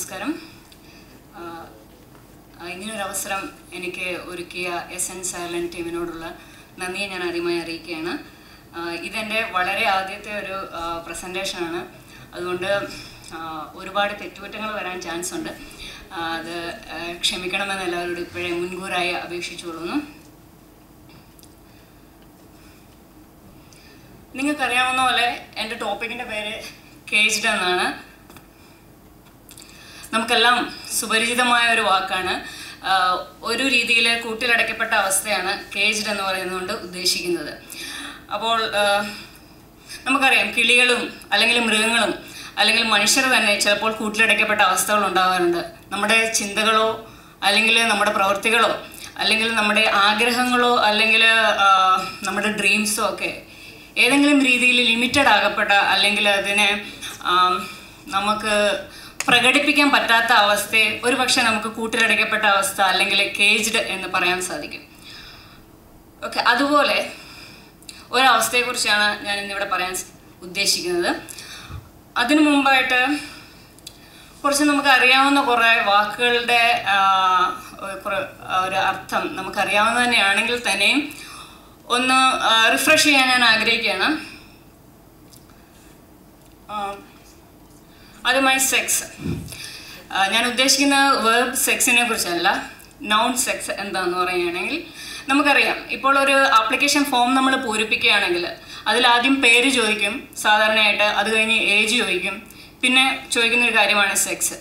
നമസ്കാരം. ഇങ്ങനൊരു അവസരം എനിക്ക് ഒരുക്കിയ എസ് എൻ സൈലന്റ് ടീമിനോടുള്ള നന്ദിയെ ഞാൻ ആദ്യമായി അറിയിക്കുകയാണ്. ഇതെന്റെ വളരെ ആദ്യത്തെ ഒരു പ്രസന്റേഷനാണ് അതുകൊണ്ട് ഒരുപാട് തെറ്റുകുറ്റങ്ങൾ വരാൻ ചാൻസ് ഉണ്ട് അത് ക്ഷമിക്കണമെന്ന് എല്ലാവരോടും ഇപ്പോഴേ മുൻകൂറായി അപേക്ഷിച്ചുകൊള്ളുന്നു. നിങ്ങൾക്കറിയാവുന്ന പോലെ എന്റെ ടോപ്പിക്കിന്റെ പേര് കേജ്ഡ് എന്നാണ്. നമുക്കെല്ലാം സുപരിചിതമായ ഒരു വാക്കാണ്. ഒരു രീതിയിൽ കൂട്ടിലടയ്ക്കപ്പെട്ട അവസ്ഥയാണ് കേജ്ഡ് എന്ന് പറയുന്നതുകൊണ്ട് ഉദ്ദേശിക്കുന്നത്. അപ്പോൾ നമുക്കറിയാം കിളികളും അല്ലെങ്കിൽ മൃഗങ്ങളും അല്ലെങ്കിൽ മനുഷ്യർ തന്നെ ചിലപ്പോൾ കൂട്ടിലടയ്ക്കപ്പെട്ട അവസ്ഥകൾ ഉണ്ടാകാറുണ്ട്. നമ്മുടെ ചിന്തകളോ അല്ലെങ്കിൽ നമ്മുടെ പ്രവൃത്തികളോ അല്ലെങ്കിൽ നമ്മുടെ ആഗ്രഹങ്ങളോ അല്ലെങ്കിൽ നമ്മുടെ ഡ്രീംസോ ഒക്കെ ഏതെങ്കിലും രീതിയിൽ ലിമിറ്റഡ് ആകപ്പെട്ട അല്ലെങ്കിൽ അതിനെ നമുക്ക് പ്രകടിപ്പിക്കാൻ പറ്റാത്ത അവസ്ഥയെ ഒരു പക്ഷെ നമുക്ക് കൂട്ടിലടയ്ക്കപ്പെട്ട അവസ്ഥ അല്ലെങ്കിൽ കേജ്ഡ് എന്ന് പറയാൻ സാധിക്കും. ഓക്കെ അതുപോലെ ഒരവസ്ഥയെക്കുറിച്ചാണ് ഞാൻ ഇന്നിവിടെ പറയാൻ ഉദ്ദേശിക്കുന്നത്. അതിനു മുമ്പായിട്ട് കുറച്ച് നമുക്ക് അറിയാവുന്ന കുറേ വാക്കുകളുടെ ഒരു അർത്ഥം നമുക്കറിയാവുന്ന തന്നെയാണെങ്കിൽ തന്നെയും ഒന്ന് റിഫ്രഷ് ചെയ്യാൻ ഞാൻ ആഗ്രഹിക്കുകയാണ്. ആദ്യമായി സെക്സ് ഞാൻ ഉദ്ദേശിക്കുന്ന വേർബ് സെക്സിനെ കുറിച്ചല്ല നൗൺ സെക്സ് എന്താന്ന് പറയുകയാണെങ്കിൽ നമുക്കറിയാം ഇപ്പോൾ ഒരു ആപ്ലിക്കേഷൻ ഫോം നമ്മൾ പൂരിപ്പിക്കുകയാണെങ്കിൽ അതിലാദ്യം പേര് ചോദിക്കും സാധാരണയായിട്ട് അത് കഴിഞ്ഞ് ഏജ് ചോദിക്കും പിന്നെ ചോദിക്കുന്ന ഒരു കാര്യമാണ് സെക്സ്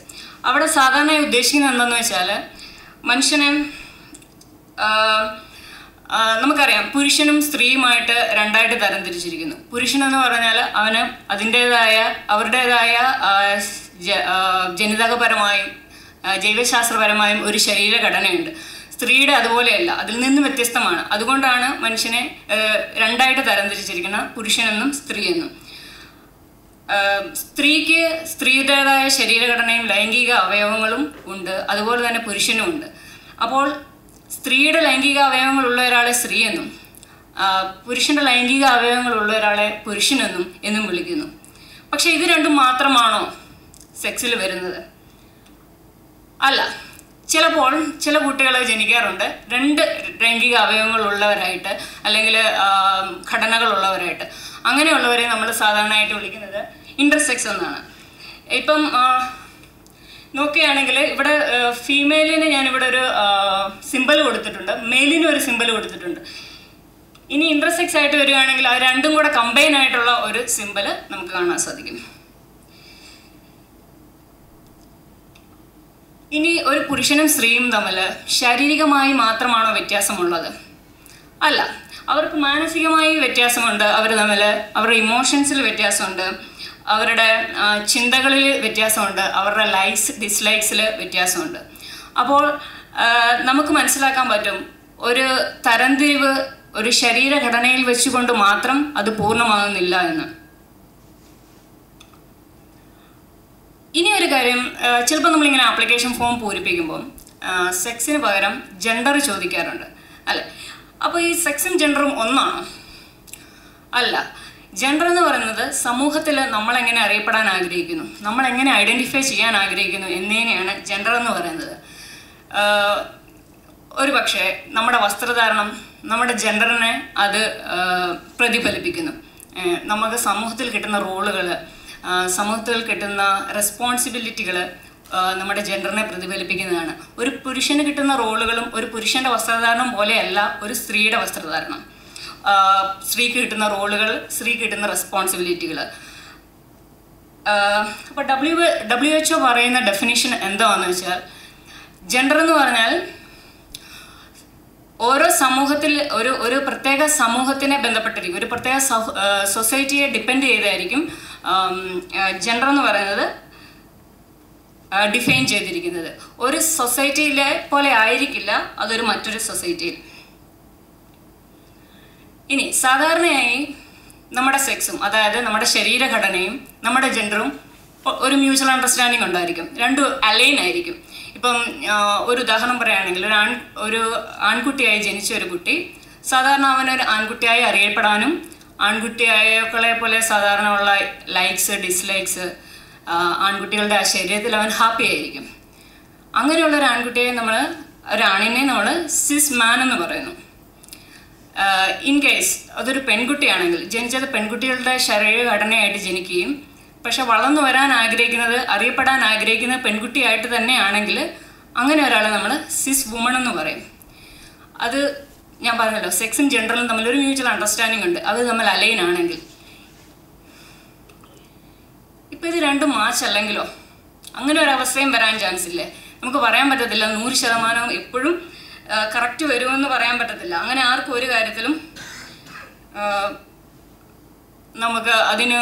അവിടെ സാധാരണയായി ഉദ്ദേശിക്കുന്നത് എന്താണെന്ന് വെച്ചാൽ മനുഷ്യനെ നമുക്കറിയാം പുരുഷനും സ്ത്രീയുമായിട്ട് രണ്ടായിട്ട് തരംതിരിച്ചിരിക്കുന്നു. പുരുഷൻ എന്ന് പറഞ്ഞാൽ അവന് അതിന്റെതായ അവരുടേതായ ജനിതകപരമായും ജൈവശാസ്ത്രപരമായും ഒരു ശരീരഘടനയുണ്ട്. സ്ത്രീയുടെ അതുപോലെയല്ല അതിൽ നിന്ന് വ്യത്യസ്തമാണ്. അതുകൊണ്ടാണ് മനുഷ്യനെ രണ്ടായിട്ട് തരംതിരിച്ചിരിക്കുന്നത് പുരുഷനെന്നും സ്ത്രീയെന്നും. സ്ത്രീക്ക് സ്ത്രീയുടേതായ ശരീരഘടനയും ലൈംഗിക അവയവങ്ങളും ഉണ്ട്. അതുപോലെ തന്നെ പുരുഷനും ഉണ്ട്. അപ്പോൾ സ്ത്രീയുടെ ലൈംഗിക അവയവങ്ങൾ ഉള്ള ഒരാളെ സ്ത്രീ എന്നും പുരുഷന്റെ ലൈംഗിക അവയവങ്ങൾ ഉള്ള ഒരാളെ പുരുഷനെന്നും എന്നും വിളിക്കുന്നു. പക്ഷെ ഇത് രണ്ടും മാത്രമാണോ സെക്സിൽ വരുന്നത്? അല്ല ചിലപ്പോൾ ചില കുട്ടികൾ ജനിക്കാറുണ്ട്. രണ്ട് ലൈംഗിക അവയവങ്ങൾ ഉള്ളവരായിട്ട് അല്ലെങ്കിൽ ഘടനകളുള്ളവരായിട്ട്. അങ്ങനെയുള്ളവരെ നമ്മൾ സാധാരണയായിട്ട് വിളിക്കുന്നത് ഇന്റർസെക്സ് എന്നാണ്. ഇപ്പം നോക്കുകയാണെങ്കിൽ ഇവിടെ ഫീമെയിലിന് ഞാനിവിടെ ഒരു സിമ്പിൾ കൊടുത്തിട്ടുണ്ട്. മെയിലിന് ഒരു സിമ്പിൾ കൊടുത്തിട്ടുണ്ട്. ഇനി ഇന്റർസെക്സ് ആയിട്ട് വരികയാണെങ്കിൽ അത് രണ്ടും കൂടെ കമ്പൈൻ ആയിട്ടുള്ള ഒരു സിമ്പിൾ നമുക്ക് കാണാൻ സാധിക്കും. ഇനി ഒരു പുരുഷനും സ്ത്രീയും തമ്മിൽ ശാരീരികമായി മാത്രമാണോ വ്യത്യാസമുള്ളത്? അല്ല. അവർക്ക് മാനസികമായി വ്യത്യാസമുണ്ട്. അവർ തമ്മിൽ അവരുടെ ഇമോഷൻസിൽ വ്യത്യാസമുണ്ട്. അവരുടെ ചിന്തകളിൽ വ്യത്യാസമുണ്ട്. അവരുടെ ലൈക്സ് ഡിസ്ലൈക്സിൽ വ്യത്യാസമുണ്ട്. അപ്പോൾ നമുക്ക് മനസ്സിലാക്കാൻ പറ്റും ഒരു തരംതിരിവ് ഒരു ശരീരഘടനയിൽ വെച്ചുകൊണ്ട് മാത്രം അത് പൂർണമാകുന്നില്ല എന്ന്. ഇനി ഒരു കാര്യം ചിലപ്പോൾ നമ്മളിങ്ങനെ ആപ്ലിക്കേഷൻ ഫോം പൂരിപ്പിക്കുമ്പോൾ സെക്സിന് പകരം ജെൻഡർ ചോദിക്കാറുണ്ട്. അല്ലേ? അപ്പോൾ ഈ സെക്സും ജെൻഡറും ഒന്നാണോ അല്ല. ജെൻഡർ എന്ന് പറയുന്നത് സമൂഹത്തിൽ നമ്മൾ എങ്ങനെ അറിയപ്പെടാൻ ആഗ്രഹിക്കുന്നു നമ്മൾ എങ്ങനെ ഐഡന്റിഫൈ ചെയ്യാൻ ആഗ്രഹിക്കുന്നു എന്നതിനെയാണ് ജെൻഡർ എന്ന് പറയുന്നത്. ഒരു പക്ഷേ നമ്മുടെ വസ്ത്രധാരണം നമ്മുടെ ജെൻഡറിനെ അത് പ്രതിഫലിപ്പിക്കുന്നു. നമുക്ക് സമൂഹത്തിൽ കിട്ടുന്ന റോളുകൾ സമൂഹത്തിൽ കിട്ടുന്ന റെസ്പോൺസിബിലിറ്റികൾ നമ്മുടെ ജെൻഡറിനെ പ്രതിഫലിപ്പിക്കുന്നതാണ്. ഒരു പുരുഷന് കിട്ടുന്ന റോളുകളും ഒരു പുരുഷന്റെ വസ്ത്രധാരണം പോലെയല്ല ഒരു സ്ത്രീയുടെ വസ്ത്രധാരണം. സ്ത്രീക്ക് കിട്ടുന്ന റോളുകൾ സ്ത്രീ കിട്ടുന്ന റെസ്പോൺസിബിലിറ്റികൾ അപ്പോൾ ഡബ്ല്യു ഡബ്ല്യു എച്ച് ഒ പറയുന്ന ഡെഫിനിഷൻ എന്താണെന്ന് വെച്ചാൽ ജെൻഡർ എന്ന് പറഞ്ഞാൽ ഓരോ സമൂഹത്തിൽ ഒരു ഒരു പ്രത്യേക സമൂഹത്തിനെ ബന്ധപ്പെട്ടിരിക്കും. ഒരു പ്രത്യേക സൊസൈറ്റിയെ ഡിപ്പെൻഡ് ചെയ്തായിരിക്കും ജെൻഡർ എന്ന് പറയുന്നത് ഡിഫൈൻ ചെയ്തിരിക്കുന്നത്. ഒരു സൊസൈറ്റിയിലെ പോലെ ആയിരിക്കില്ല അതൊരു മറ്റൊരു സൊസൈറ്റിയിൽ ഇനി സാധാരണയായി നമ്മുടെ സെക്സും അതായത് നമ്മുടെ ശരീരഘടനയും നമ്മുടെ ജെൻഡറും ഒരു മ്യൂച്വൽ അണ്ടർസ്റ്റാൻഡിങ് ഉണ്ടായിരിക്കും. രണ്ടും അലൈൻ ആയിരിക്കും. ഇപ്പം ഒരു ഉദാഹരണം പറയുകയാണെങ്കിൽ ഒരു ആൺ ഒരു ആൺകുട്ടിയായി ജനിച്ച ഒരു കുട്ടി സാധാരണ അവനൊരു ആൺകുട്ടിയായി അറിയപ്പെടാനും ആൺകുട്ടിയായക്കളെ പോലെ സാധാരണ ഉള്ള ലൈക്സ് ഡിസ്ലൈക്സ് ആൺകുട്ടികളുടെ ആ ശരീരത്തിൽ അവൻ ഹാപ്പി ആയിരിക്കും. അങ്ങനെയുള്ള ഒരു ആൺകുട്ടിയെ നമ്മൾ ഒരാണിനെ നമ്മൾ സിസ് മാൻ എന്ന് പറയുന്നു. ഇൻ കേസ് അതൊരു പെൺകുട്ടിയാണെങ്കിൽ ജനിച്ചത് പെൺകുട്ടികളുടെ ശരീരഘടനയായിട്ട് ജനിക്കുകയും പക്ഷെ വളർന്നു വരാൻ ആഗ്രഹിക്കുന്നത് അറിയപ്പെടാൻ ആഗ്രഹിക്കുന്ന പെൺകുട്ടിയായിട്ട് തന്നെയാണെങ്കിൽ അങ്ങനെ ഒരാളെ നമ്മൾ സിസ് വുമൺ എന്ന് പറയും. അത് ഞാൻ പറഞ്ഞല്ലോ സെക്സും ജെൻഡറും തമ്മിൽ ഒരു മ്യൂച്വൽ അണ്ടർസ്റ്റാൻഡിംഗ് ഉണ്ട്. അത് നമ്മൾ അലൈൻ ആണെങ്കിൽ. ഇപ്പം ഇത് രണ്ടും മാച്ച് അല്ലെങ്കിലോ? അങ്ങനെ ഒരു അവസ്ഥയും വരാൻ ചാൻസ് ഇല്ലേ? നമുക്ക് പറയാൻ പറ്റത്തില്ല നൂറ് ശതമാനവും എപ്പോഴും കറക്റ്റ് വരുമെന്ന് പറയാൻ പറ്റത്തില്ല. അങ്ങനെ ആർക്കും ഒരു കാര്യത്തിലും നമുക്ക് അതിന്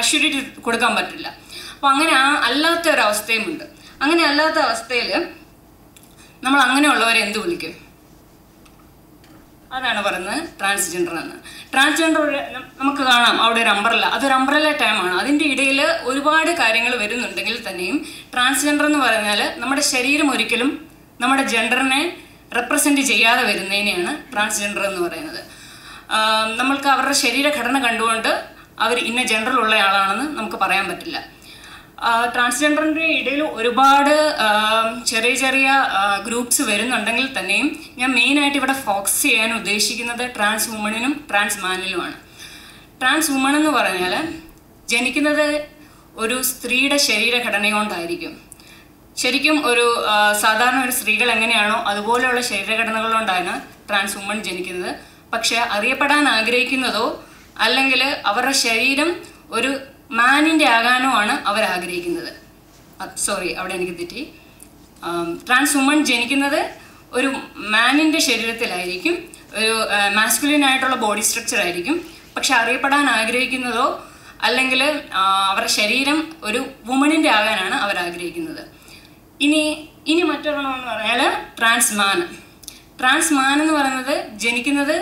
അഷ്യൂരിറ്റി കൊടുക്കാൻ പറ്റില്ല. അപ്പോൾ അങ്ങനെ ആ അല്ലാത്ത ഒരവസ്ഥയും അവസ്ഥയുമുണ്ട് അങ്ങനെ അല്ലാത്ത അവസ്ഥയിൽ നമ്മൾ അങ്ങനെയുള്ളവരെ എന്ത് വിളിക്കും? അതാണ് പറയുന്നത് ട്രാൻസ്ജെൻഡർ എന്ന്. ട്രാൻസ്ജെൻഡർ നമുക്ക് കാണാം. അവിടെ ഒരു അംബ്രല്ല അതൊരു അംബ്രല്ല ടൈമാണ് അതിന്റെ ഇടയിൽ ഒരുപാട് കാര്യങ്ങൾ വരുന്നുണ്ടെങ്കിൽ തന്നെയും ട്രാൻസ്ജെൻഡർ എന്ന് പറഞ്ഞാൽ നമ്മുടെ ശരീരം ഒരിക്കലും നമ്മുടെ ജെൻഡറിനെ റെപ്രസെന്റ് ചെയ്യാതെ വരുന്നതിനെയാണ് ട്രാൻസ്ജെൻഡർ എന്ന് പറയുന്നത്. നമ്മൾക്ക് അവരുടെ ശരീരഘടന കണ്ടുകൊണ്ട് അവർ ഇന്ന ജെൻഡറിലുള്ള ആളാണെന്ന് നമുക്ക് പറയാൻ പറ്റില്ല. ട്രാൻസ്ജെൻഡറിന്റെ ഇടയിൽ ഒരുപാട് ചെറിയ ചെറിയ ഗ്രൂപ്പ്സ് വരുന്നുണ്ടെങ്കിൽ തന്നെയും ഞാൻ മെയിനായിട്ട് ഇവിടെ ഫോക്കസ് ചെയ്യാൻ ഉദ്ദേശിക്കുന്നത് ട്രാൻസ് വുമണിനും ട്രാൻസ് മാനിലുമാണ് ട്രാൻസ് വുമൺ എന്ന് പറഞ്ഞാൽ ജനിക്കുന്നത് ഒരു സ്ത്രീയുടെ ശരീരഘടന കൊണ്ടായിരിക്കും. ശരിക്കും ഒരു സാധാരണ ഒരു സ്ത്രീകൾ എങ്ങനെയാണോ അതുപോലെയുള്ള ശരീരഘടനകൾ കൊണ്ടാണ് ട്രാൻസ് വുമൺ ജനിക്കുന്നത്. പക്ഷെ അറിയപ്പെടാൻ ആഗ്രഹിക്കുന്നതോ അല്ലെങ്കിൽ അവരുടെ ശരീരം ഒരു മാനിന്റെ ആകാനോ ആണ് അവർ ആഗ്രഹിക്കുന്നത്. സോറി അവിടെ എനിക്ക് തെറ്റി. ട്രാൻസ് വുമൺ ജനിക്കുന്നത് ഒരു മാനിന്റെ ശരീരത്തിലായിരിക്കും. ഒരു മാസ്കുലിൻ ആയിട്ടുള്ള ബോഡി സ്ട്രക്ചർ ആയിരിക്കും. പക്ഷെ അറിയപ്പെടാൻ ആഗ്രഹിക്കുന്നതോ അല്ലെങ്കിൽ അവരുടെ ശരീരം ഒരു വുമണിന്റെ ആകാനാണ് അവർ ആഗ്രഹിക്കുന്നത്. ഇനി ഇനി മറ്റൊരെണ്ണം എന്ന് പറഞ്ഞാൽ ട്രാൻസ് മാൻ ട്രാൻസ് മാൻ എന്ന് പറയുന്നത് ജനിക്കുന്നത്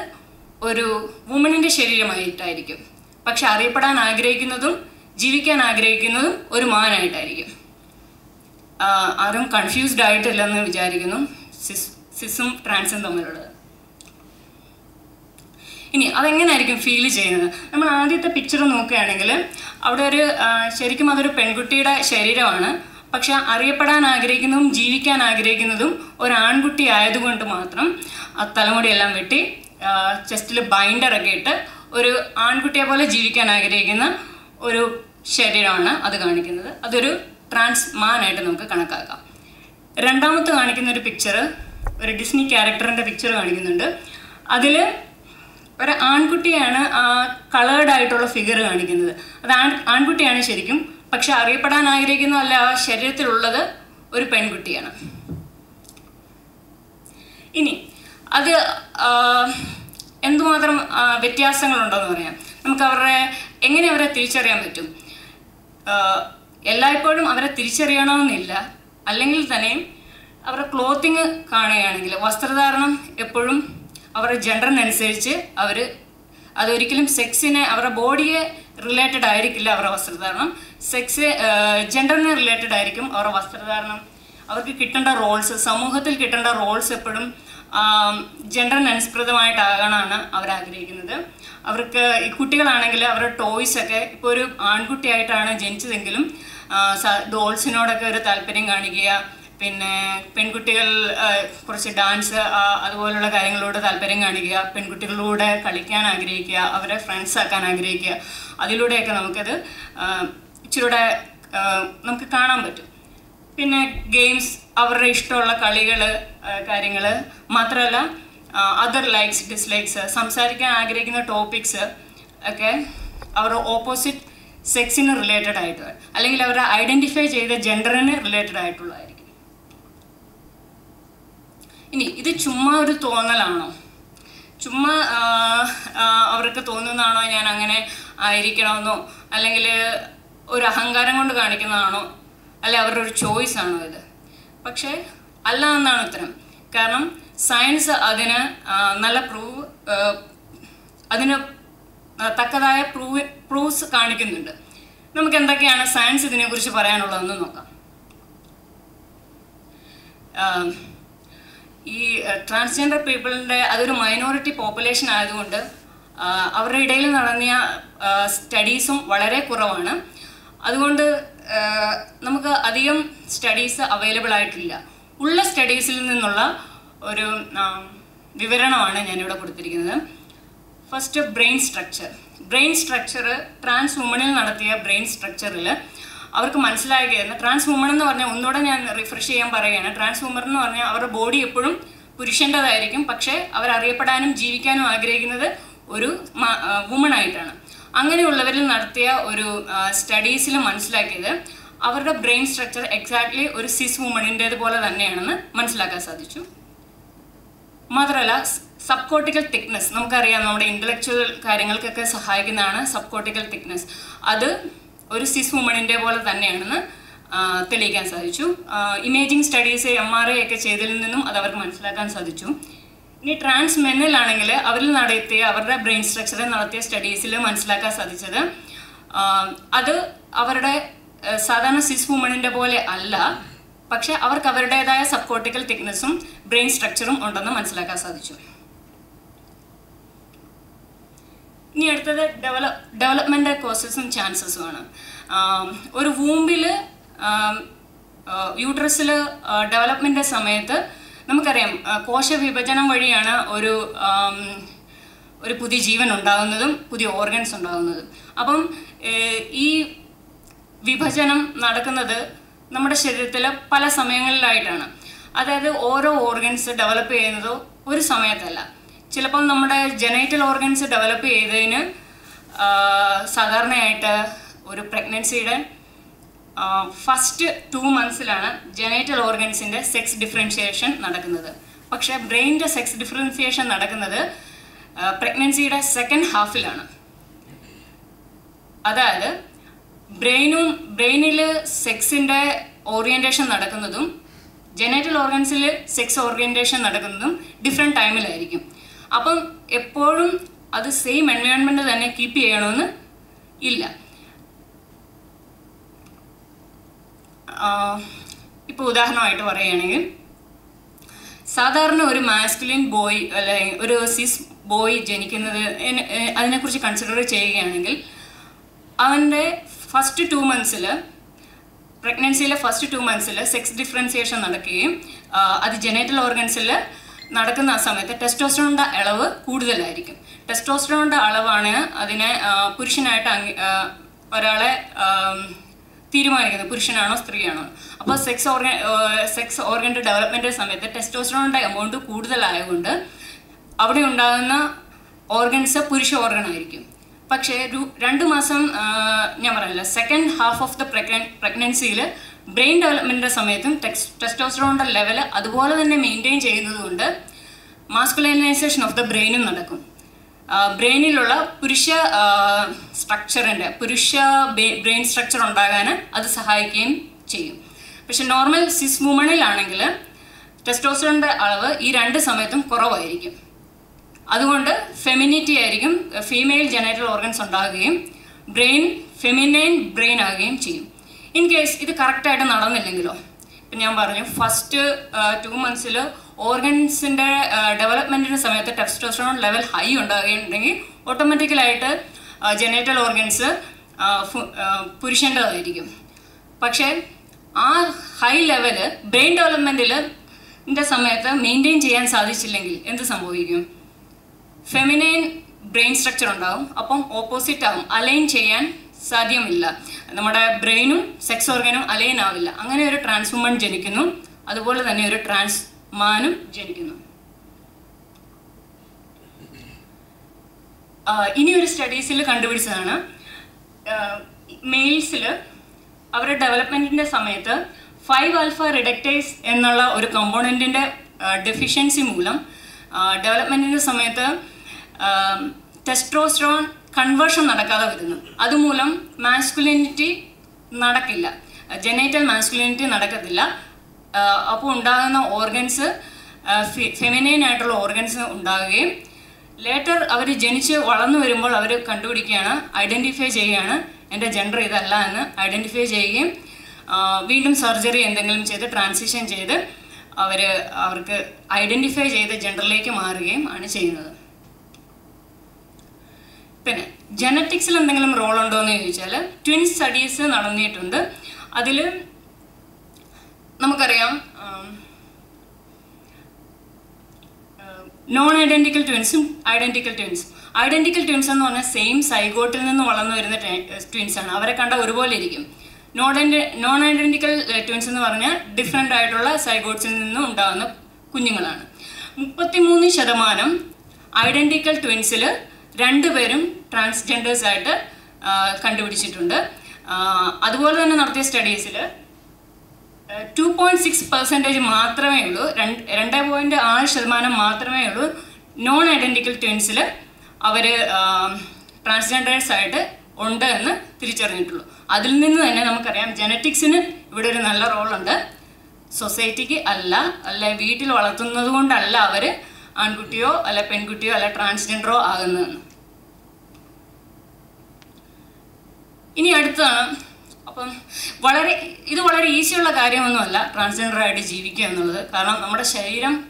ഒരു വുമണിന്റെ ശരീരമായിട്ടായിരിക്കും. പക്ഷെ അറിയപ്പെടാൻ ആഗ്രഹിക്കുന്നതും ജീവിക്കാൻ ആഗ്രഹിക്കുന്നതും ഒരു മാനായിട്ടായിരിക്കും. ആരും കൺഫ്യൂസ്ഡ് ആയിട്ടില്ലെന്ന് വിചാരിക്കുന്നു സിസ് സിസും ട്രാൻസും തമ്മിലുള്ളത്. ഇനി അതെങ്ങനെയായിരിക്കും ഫീൽ ചെയ്യുന്നത്? നമ്മൾ ആദ്യത്തെ പിക്ചർ നോക്കുകയാണെങ്കിൽ അവിടെ ഒരു ശരിക്കും അതൊരു പെൺകുട്ടിയുടെ ശരീരമാണ്. പക്ഷെ അറിയപ്പെടാൻ ആഗ്രഹിക്കുന്നതും ജീവിക്കാൻ ആഗ്രഹിക്കുന്നതും ഒരു ആൺകുട്ടി ആയതുകൊണ്ട് മാത്രം ആ തലമുടിയെല്ലാം വെട്ടി ചെസ്റ്റിൽ ബൈൻഡറൊക്കെ ഇട്ട് ഒരു ആൺകുട്ടിയെ പോലെ ജീവിക്കാൻ ആഗ്രഹിക്കുന്ന ഒരു ശരീരമാണ് അത് കാണിക്കുന്നത്. അതൊരു ട്രാൻസ് മാനായിട്ട് നമുക്ക് കണക്കാക്കാം. രണ്ടാമത്തെ കാണിക്കുന്ന ഒരു പിക്ചർ ഒരു ഡിസ്നി ക്യാരക്ടറിന്റെ പിക്ചർ കാണിക്കുന്നുണ്ട്. അതിൽ ഒരു ആൺകുട്ടിയാണ് ആ കളേർഡ് ആയിട്ടുള്ള ഫിഗർ കാണിക്കുന്നത്. അത് ആൺ ആൺകുട്ടിയാണ് ശരിക്കും പക്ഷെ അറിയപ്പെടാൻ ആഗ്രഹിക്കുന്ന അല്ല ആ ശരീരത്തിലുള്ളത് ഒരു പെൺകുട്ടിയാണ്. ഇനി അത് എന്തുമാത്രം വ്യത്യാസങ്ങളുണ്ടോ വ്യത്യാസങ്ങളുണ്ടെന്ന് പറയാം. നമുക്ക് അവരുടെ എങ്ങനെ അവരെ തിരിച്ചറിയാൻ പറ്റും? എല്ലായ്പ്പോഴും അവരെ തിരിച്ചറിയണമെന്നില്ല. അല്ലെങ്കിൽ തന്നെയും അവരുടെ ക്ലോത്തിങ് കാണുകയാണെങ്കിൽ വസ്ത്രധാരണം എപ്പോഴും അവരുടെ ജെൻഡറിനനുസരിച്ച് അവർ അതൊരിക്കലും സെക്സിനെ അവരുടെ ബോഡിയെ റിലേറ്റഡ് ആയിരിക്കില്ല അവരുടെ വസ്ത്രധാരണം. സെക്സ് ജെൻഡറിനെ റിലേറ്റഡ് ആയിരിക്കും അവരുടെ വസ്ത്രധാരണം. അവർക്ക് കിട്ടേണ്ട റോൾസ് സമൂഹത്തിൽ കിട്ടേണ്ട റോൾസ് എപ്പോഴും ജെൻഡറിന് അവർ ആഗ്രഹിക്കുന്നത് അവർക്ക് ഈ കുട്ടികളാണെങ്കിൽ അവരുടെ ടോയ്സ് ഒക്കെ ഇപ്പോൾ ഒരു ആൺകുട്ടിയായിട്ടാണ് ജനിച്ചതെങ്കിലും ഡോൾസിനോടൊക്കെ ഒരു താല്പര്യം കാണിക്കുക. പിന്നെ പെൺകുട്ടികൾ കുറച്ച് ഡാൻസ് അതുപോലുള്ള കാര്യങ്ങളോട് താല്പര്യം കാണിക്കുക. പെൺകുട്ടികളോട് കളിക്കാൻ ആഗ്രഹിക്കുക. അവരെ ഫ്രണ്ട്സ് ആക്കാൻ ആഗ്രഹിക്കുക. അതിലൂടെയൊക്കെ നമുക്കത് ഇച്ചിരൂടെ നമുക്ക് കാണാൻ പറ്റും. പിന്നെ ഗെയിംസ് അവരുടെ ഇഷ്ടമുള്ള കളികൾ കാര്യങ്ങൾ മാത്രമല്ല അതർ ലൈക്സ് ഡിസ്ലൈക്സ് സംസാരിക്കാൻ ആഗ്രഹിക്കുന്ന ടോപ്പിക്സ് ഒക്കെ അവരുടെ ഓപ്പോസിറ്റ് സെക്സിന് റിലേറ്റഡ് ആയിട്ട് അല്ലെങ്കിൽ അവരെ ഐഡന്റിഫൈ ചെയ്ത ജെൻഡറിന് റിലേറ്റഡ് ആയിട്ടുള്ളതായിരിക്കും. ഇനി ഇത് ചുമ്മാ ഒരു തോന്നലാണോ? ചുമ്മാ അവർക്ക് തോന്നുന്നതാണോ ഞാൻ അങ്ങനെ ആയിരിക്കണമെന്നോ? അല്ലെങ്കിൽ ഒരു അഹങ്കാരം കൊണ്ട് കാണിക്കുന്നതാണോ? അല്ലെ അവരുടെ ഒരു ചോയ്സ് ആണോ ഇത്? പക്ഷേ അല്ല എന്നാണ് ഉത്തരം. കാരണം സയൻസ് അതിന് നല്ല പ്രൂവ് അതിന് തക്കതായ പ്രൂവ് പ്രൂവ്സ് കാണിക്കുന്നുണ്ട്. നമുക്ക് എന്തൊക്കെയാണ് സയൻസ് ഇതിനെക്കുറിച്ച് പറയാനുള്ളതെന്ന് നോക്കാം. ഈ ട്രാൻസ്ജെൻഡർ പീപ്പിളിന്റെ അതൊരു മൈനോറിറ്റി പോപ്പുലേഷൻ ആയതുകൊണ്ട് അവരുടെ ഇടയിൽ നടന്നിയ സ്റ്റഡീസും വളരെ കുറവാണ്. അതുകൊണ്ട് നമുക്ക് അധികം സ്റ്റഡീസ് അവൈലബിൾ ആയിട്ടില്ല. ഉള്ള സ്റ്റഡീസിൽ നിന്നുള്ള ഒരു വിവരണമാണ് ഞാനിവിടെ കൊടുത്തിരിക്കുന്നത്. First brain structure brain structure trans വുമണിൽ നടത്തിയ ബ്രെയിൻ സ്ട്രക്ചറിൽ അവർക്ക് മനസ്സിലാക്കിയായിരുന്നു ട്രാൻസ് വുമൺ എന്ന് പറഞ്ഞാൽ ഒന്നുകൂടെ ഞാൻ റിഫ്രഷ് ചെയ്യാൻ പറയുകയാണ്. ട്രാൻസ് വുമൺ എന്ന് പറഞ്ഞാൽ അവരുടെ ബോഡി എപ്പോഴും പുരുഷന്റെതായിരിക്കും. പക്ഷേ അവരറിയപ്പെടാനും ജീവിക്കാനും ആഗ്രഹിക്കുന്നത് ഒരു വുമൺ ആയിട്ടാണ്. അങ്ങനെയുള്ളവരിൽ നടത്തിയ ഒരു സ്റ്റഡീസിൽ മനസ്സിലാക്കിയത് അവരുടെ ബ്രെയിൻ സ്ട്രക്ചർ എക്സാക്ട്ലി ഒരു സിസ് വുമണിന്റേത് പോലെ തന്നെയാണെന്ന് മനസ്സിലാക്കാൻ സാധിച്ചു. മാത്രമല്ല സബ് കോട്ടിക്കൽ തിക്നെസ് നമുക്കറിയാം നമ്മുടെ ഇന്റലക്ച്വൽ കാര്യങ്ങൾക്കൊക്കെ സഹായിക്കുന്നതാണ് സബ് കോട്ടിക്കൽ തിക്നെസ് അത് ഒരു സിസ് വുമണിന്റെ പോലെ തന്നെയാണെന്ന് തെളിയിക്കാൻ സാധിച്ചു. Imaging studies M R I ഒക്കെ ചെയ്തതിൽ നിന്നും അത് അവർക്ക് മനസ്സിലാക്കാൻ സാധിച്ചു. ഇനി ട്രാൻസ് മെന്നിലാണെങ്കിൽ അവരിൽ നടത്തിയ അവരുടെ ബ്രെയിൻ സ്ട്രക്ചറിൽ നടത്തിയ സ്റ്റഡീസിൽ മനസ്സിലാക്കാൻ സാധിച്ചത് അത് അവരുടെ സാധാരണ സിസ് വുമണിന്റെ പോലെ അല്ല പക്ഷെ അവർക്ക് അവരുടേതായ സബ് കോർട്ടിക്കൽ തിക്നെസ്സും ബ്രെയിൻ സ്ട്രക്ചറും ഉണ്ടെന്ന് മനസ്സിലാക്കാൻ സാധിച്ചു. ഇനി അടുത്തത് ഡെവലപ്പ് ഡെവലപ്മെന്റ് കോസസും ചാൻസസും ആണ്. ഒരു വൂമ്പിൽ യൂട്രസിൽ ഡെവലപ്മെന്റ് സമയത്ത് നമുക്കറിയാം കോശവിഭജനം വഴിയാണ് ഒരു ഒരു പുതിയ ജീവൻ ഉണ്ടാകുന്നതും പുതിയ ഓർഗൻസ് ഉണ്ടാകുന്നതും. അപ്പം ഈ വിഭജനം നടക്കുന്നത് നമ്മുടെ ശരീരത്തിൽ പല സമയങ്ങളിലായിട്ടാണ്. അതായത് ഓരോ ഓർഗൻസ് ഡെവലപ്പ് ചെയ്യുന്നതോ ഒരു സമയത്തല്ല. ചിലപ്പോൾ നമ്മുടെ ജനൈറ്റൽ ഓർഗൻസ് ഡെവലപ്പ് ചെയ്തതിന് സാധാരണയായിട്ട് ഒരു പ്രഗ്നൻസിയുടെ ഫസ്റ്റ് ടു മന്ത്സിലാണ് ജനേറ്റൽ ഓർഗൻസിന്റെ സെക്സ് ഡിഫറൻഷിയേഷൻ നടക്കുന്നത്. പക്ഷേ ബ്രെയിനിന്റെ സെക്സ് ഡിഫറൻസിയേഷൻ നടക്കുന്നത് പ്രഗ്നൻസിയുടെ സെക്കൻഡ് ഹാഫിലാണ് അതായത് ബ്രെയിനും ബ്രെയിനിൽ സെക്സിന്റെ ഓറിയന്റേഷൻ നടക്കുന്നതും ജനേറ്റൽ ഓർഗൻസിൽ സെക്സ് ഓറിയന്റേഷൻ നടക്കുന്നതും ഡിഫറെന്റ് ടൈമിലായിരിക്കും അപ്പം എപ്പോഴും അത് സെയിം എൻവയോൺമെന്റ് തന്നെ കീപ്പ് ചെയ്യണമെന്ന് ഇല്ല. ഇപ്പോൾ ഉദാഹരണമായിട്ട് പറയുകയാണെങ്കിൽ സാധാരണ ഒരു മാസ്കുലിൻ ബോയ് അല്ലെങ്കിൽ ഒരു സിസ് ബോയ് ജനിക്കുന്നത് അതിനെക്കുറിച്ച് കൺസിഡർ ചെയ്യുകയാണെങ്കിൽ അവന്റെ ഫസ്റ്റ് ടു മന്ത്സിൽ പ്രഗ്നൻസിയിലെ ഫസ്റ്റ് ടു മന്ത്സിൽ സെക്സ് ഡിഫറൻസിയേഷൻ നടക്കുകയും അത് ജനേറ്റൽ ഓർഗൻസിൽ നടക്കുന്ന ആ സമയത്ത് ടെസ്റ്റോസ്റ്ററോണിന്റെ അളവ് കൂടുതലായിരിക്കും. ടെസ്റ്റോസ്റ്ററോണിന്റെ അളവാണ് അതിനെ പുരുഷനായിട്ട് ഒരാളെ തീരുമാനിക്കുന്നത് പുരുഷനാണോ സ്ത്രീയാണോ? അപ്പോൾ സെക്സ് ഓർഗൻ സെക്സ് ഓർഗന്റെ ഡെവലപ്മെന്റ് സമയത്ത് ടെസ്റ്റോസ്റ്ററോണിന്റെ എമൗണ്ട് കൂടുതലായതുകൊണ്ട് അവിടെ ഉണ്ടാകുന്ന ഓർഗൻസ് പുരുഷ ഓർഗൻ ആയിരിക്കും. പക്ഷേ രണ്ട് മാസം ഞാൻ പറഞ്ഞില്ല സെക്കൻഡ് ഹാഫ് ഓഫ് ദ പ്രഗ്നൻ പ്രഗ്നൻസിയിൽ ബ്രെയിൻ ഡെവലപ്മെന്റിന്റെ സമയത്തും ടെക്സ് ടെസ്റ്റോസ്റ്ററോണിന്റെ ലെവൽ അതുപോലെ തന്നെ മെയിന്റെയിൻ ചെയ്യുന്നതുകൊണ്ട് മാസ്കുലൈനൈസേഷൻ ഓഫ് ദ ബ്രെയിനും നടക്കും. ബ്രെയിനിലുള്ള പുരുഷ സ്ട്രക്ചറിന്റെ പുരുഷ ബ്രെയിൻ സ്ട്രക്ചർ ഉണ്ടാകാൻ അത് സഹായിക്കുകയും ചെയ്യും. പക്ഷെ നോർമൽ സിസ് വുമണിലാണെങ്കിൽ ടെസ്റ്റോസ്റ്ററോണിന്റെ അളവ് ഈ രണ്ട് സമയത്തും കുറവായിരിക്കും. അതുകൊണ്ട് ഫെമിനിറ്റി ആയിരിക്കും ഫീമെയിൽ ജനറൽ ഓർഗൻസ് ഉണ്ടാകുകയും ബ്രെയിൻ ഫെമിനൈൻ ബ്രെയിൻ ആകുകയും ചെയ്യും. ഇൻ കേസ് ഇത് കറക്റ്റായിട്ട് നടന്നില്ലെങ്കിലോ? ഞാൻ പറഞ്ഞു. ഫസ്റ്റ് ടു മന്ത്സിൽ ഓർഗൻസിന്റെ ഡെവലപ്മെന്റിന്റെ സമയത്ത് ടെസ്റ്റോസ്റ്ററോൺ ലെവൽ ഹൈ ഉണ്ടാകുകയുണ്ടെങ്കിൽ ഓട്ടോമാറ്റിക്കലായിട്ട് ജനേറ്റൽ ഓർഗൻസ് പുരുഷന്റെതായിരിക്കും പക്ഷേ ആ ഹൈ ലെവൽ ബ്രെയിൻ ഡെവലപ്മെന്റിൽ സമയത്ത് മെയിന്റെയിൻ ചെയ്യാൻ സാധിച്ചില്ലെങ്കിൽ എന്ത് സംഭവിക്കും? ഫെമിനൈൻ ബ്രെയിൻ സ്ട്രക്ചർ ഉണ്ടാവും. അപ്പം ഓപ്പോസിറ്റ് ആകും അലൈൻ ചെയ്യാൻ സാധ്യമില്ല. നമ്മുടെ ബ്രെയിനും സെക്സ് ഓർഗനും അലൈൻ ആവില്ല അങ്ങനെ ഒരു ട്രാൻസ് വുമൺ ജനിക്കുന്നു. അതുപോലെ തന്നെ ഒരു ട്രാൻസ് മാനും ജനിക്കുന്നു. ഇനി ഒരു സ്റ്റഡീസിൽ കണ്ടുപിടിച്ചതാണ്. മെയിൽസിൽ അവരുടെ ഡെവലപ്മെന്റിന്റെ സമയത്ത് ഫൈവ് ആൽഫ റിഡക്റ്റേസ് എന്നുള്ള ഒരു കമ്പോണന്റിന്റെ ഡെഫിഷ്യൻസി മൂലം ഡെവലപ്മെന്റിന്റെ സമയത്ത് ടെസ്ട്രോസ്ട്രോൺ കൺവേർഷൻ നടക്കാതെ വരുന്നു. അതുമൂലം മാസ്കുലിനിറ്റി നടക്കില്ല. ജനേറ്റൽ മാസ്കുലിനിറ്റി നടക്കത്തില്ല. അപ്പോൾ ഉണ്ടാകുന്ന ഓർഗൻസ് ഫെമിനൈൻ ആയിട്ടുള്ള ഓർഗൻസ് ഉണ്ടാകുകയും ലേറ്റർ അവർ ജനിച്ച് വളർന്നു വരുമ്പോൾ അവർ കണ്ടുപിടിക്കുകയാണ് ഐഡന്റിഫൈ ചെയ്യുകയാണ് എന്റെ ജെൻഡർ ഇതല്ല എന്ന് ഐഡന്റിഫൈ ചെയ്യുകയും വീണ്ടും സർജറി എന്തെങ്കിലും ചെയ്ത് ട്രാൻസിഷൻ ചെയ്ത് അവർ അവർക്ക് ഐഡന്റിഫൈ ചെയ്ത ജെൻഡറിലേക്ക് മാറുകയും ആണ് ചെയ്യുന്നത്. പിന്നെ ജനറ്റിക്സിൽ എന്തെങ്കിലും റോൾ ഉണ്ടോ എന്ന് ചോദിച്ചാൽ ട്വിൻ സ്റ്റഡീസ് നടന്നിട്ടുണ്ട്. അതിൽ നമുക്കറിയാം നോൺ ഐഡന്റിക്കൽ ട്വിൻസും ഐഡന്റിക്കൽ ട്വിൻസും ഐഡന്റിക്കൽ ട്വിൻസ് എന്ന് പറഞ്ഞാൽ സെയിം സൈഗോട്ടിൽ നിന്ന് വളർന്നു വരുന്ന ട്വിൻസ് ആണ്. അവരെ കണ്ട ഒരുപോലെ ഇരിക്കും. നോൺ നോൺ ഐഡന്റിക്കൽ ട്വിൻസ് എന്ന് പറഞ്ഞാൽ ഡിഫറെന്റ് ആയിട്ടുള്ള സൈഗോട്ട്സിൽ നിന്ന് ഉണ്ടാകുന്ന കുഞ്ഞുങ്ങളാണ്. മുപ്പത്തിമൂന്ന് ശതമാനം ഐഡന്റിക്കൽ ട്വിൻസിൽ രണ്ടുപേരും ട്രാൻസ്ജെൻഡേഴ്സ് ആയിട്ട് കണ്ടുപിടിച്ചിട്ടുണ്ട്. അതുപോലെ തന്നെ നടത്തിയ സ്റ്റഡീസിൽ ടു പോയിന്റ് സിക്സ് പെർസെന്റേജ് മാത്രമേ ഉള്ളൂ രണ്ട് രണ്ട് പോയിന്റ് ആറ് ശതമാനം മാത്രമേ ഉള്ളൂ നോൺ ഐഡന്റിക്കൽ ട്വിൻസിൽ അവർ ട്രാൻസ്ജെൻഡേഴ്സ് ആയിട്ട് ഉണ്ട് എന്ന് തിരിച്ചറിഞ്ഞിട്ടുള്ളൂ. അതിൽ നിന്ന് തന്നെ നമുക്കറിയാം ജനറ്റിക്സിന് ഇവിടെ ഒരു നല്ല റോളുണ്ട്. സൊസൈറ്റിക്ക് അല്ല അല്ല വീട്ടിൽ വളർത്തുന്നത് കൊണ്ടല്ല അവർ ആൺകുട്ടിയോ അല്ല പെൺകുട്ടിയോ അല്ല ട്രാൻസ്ജെൻഡറോ ആകുന്നതെന്ന്. ഇനി അടുത്താണ്. അപ്പം വളരെ ഇത് വളരെ ഈസിയുള്ള കാര്യമൊന്നുമല്ല ട്രാൻസ്ജെൻഡർ ആയിട്ട് ജീവിക്കുക എന്നുള്ളത്. കാരണം നമ്മുടെ ശരീരം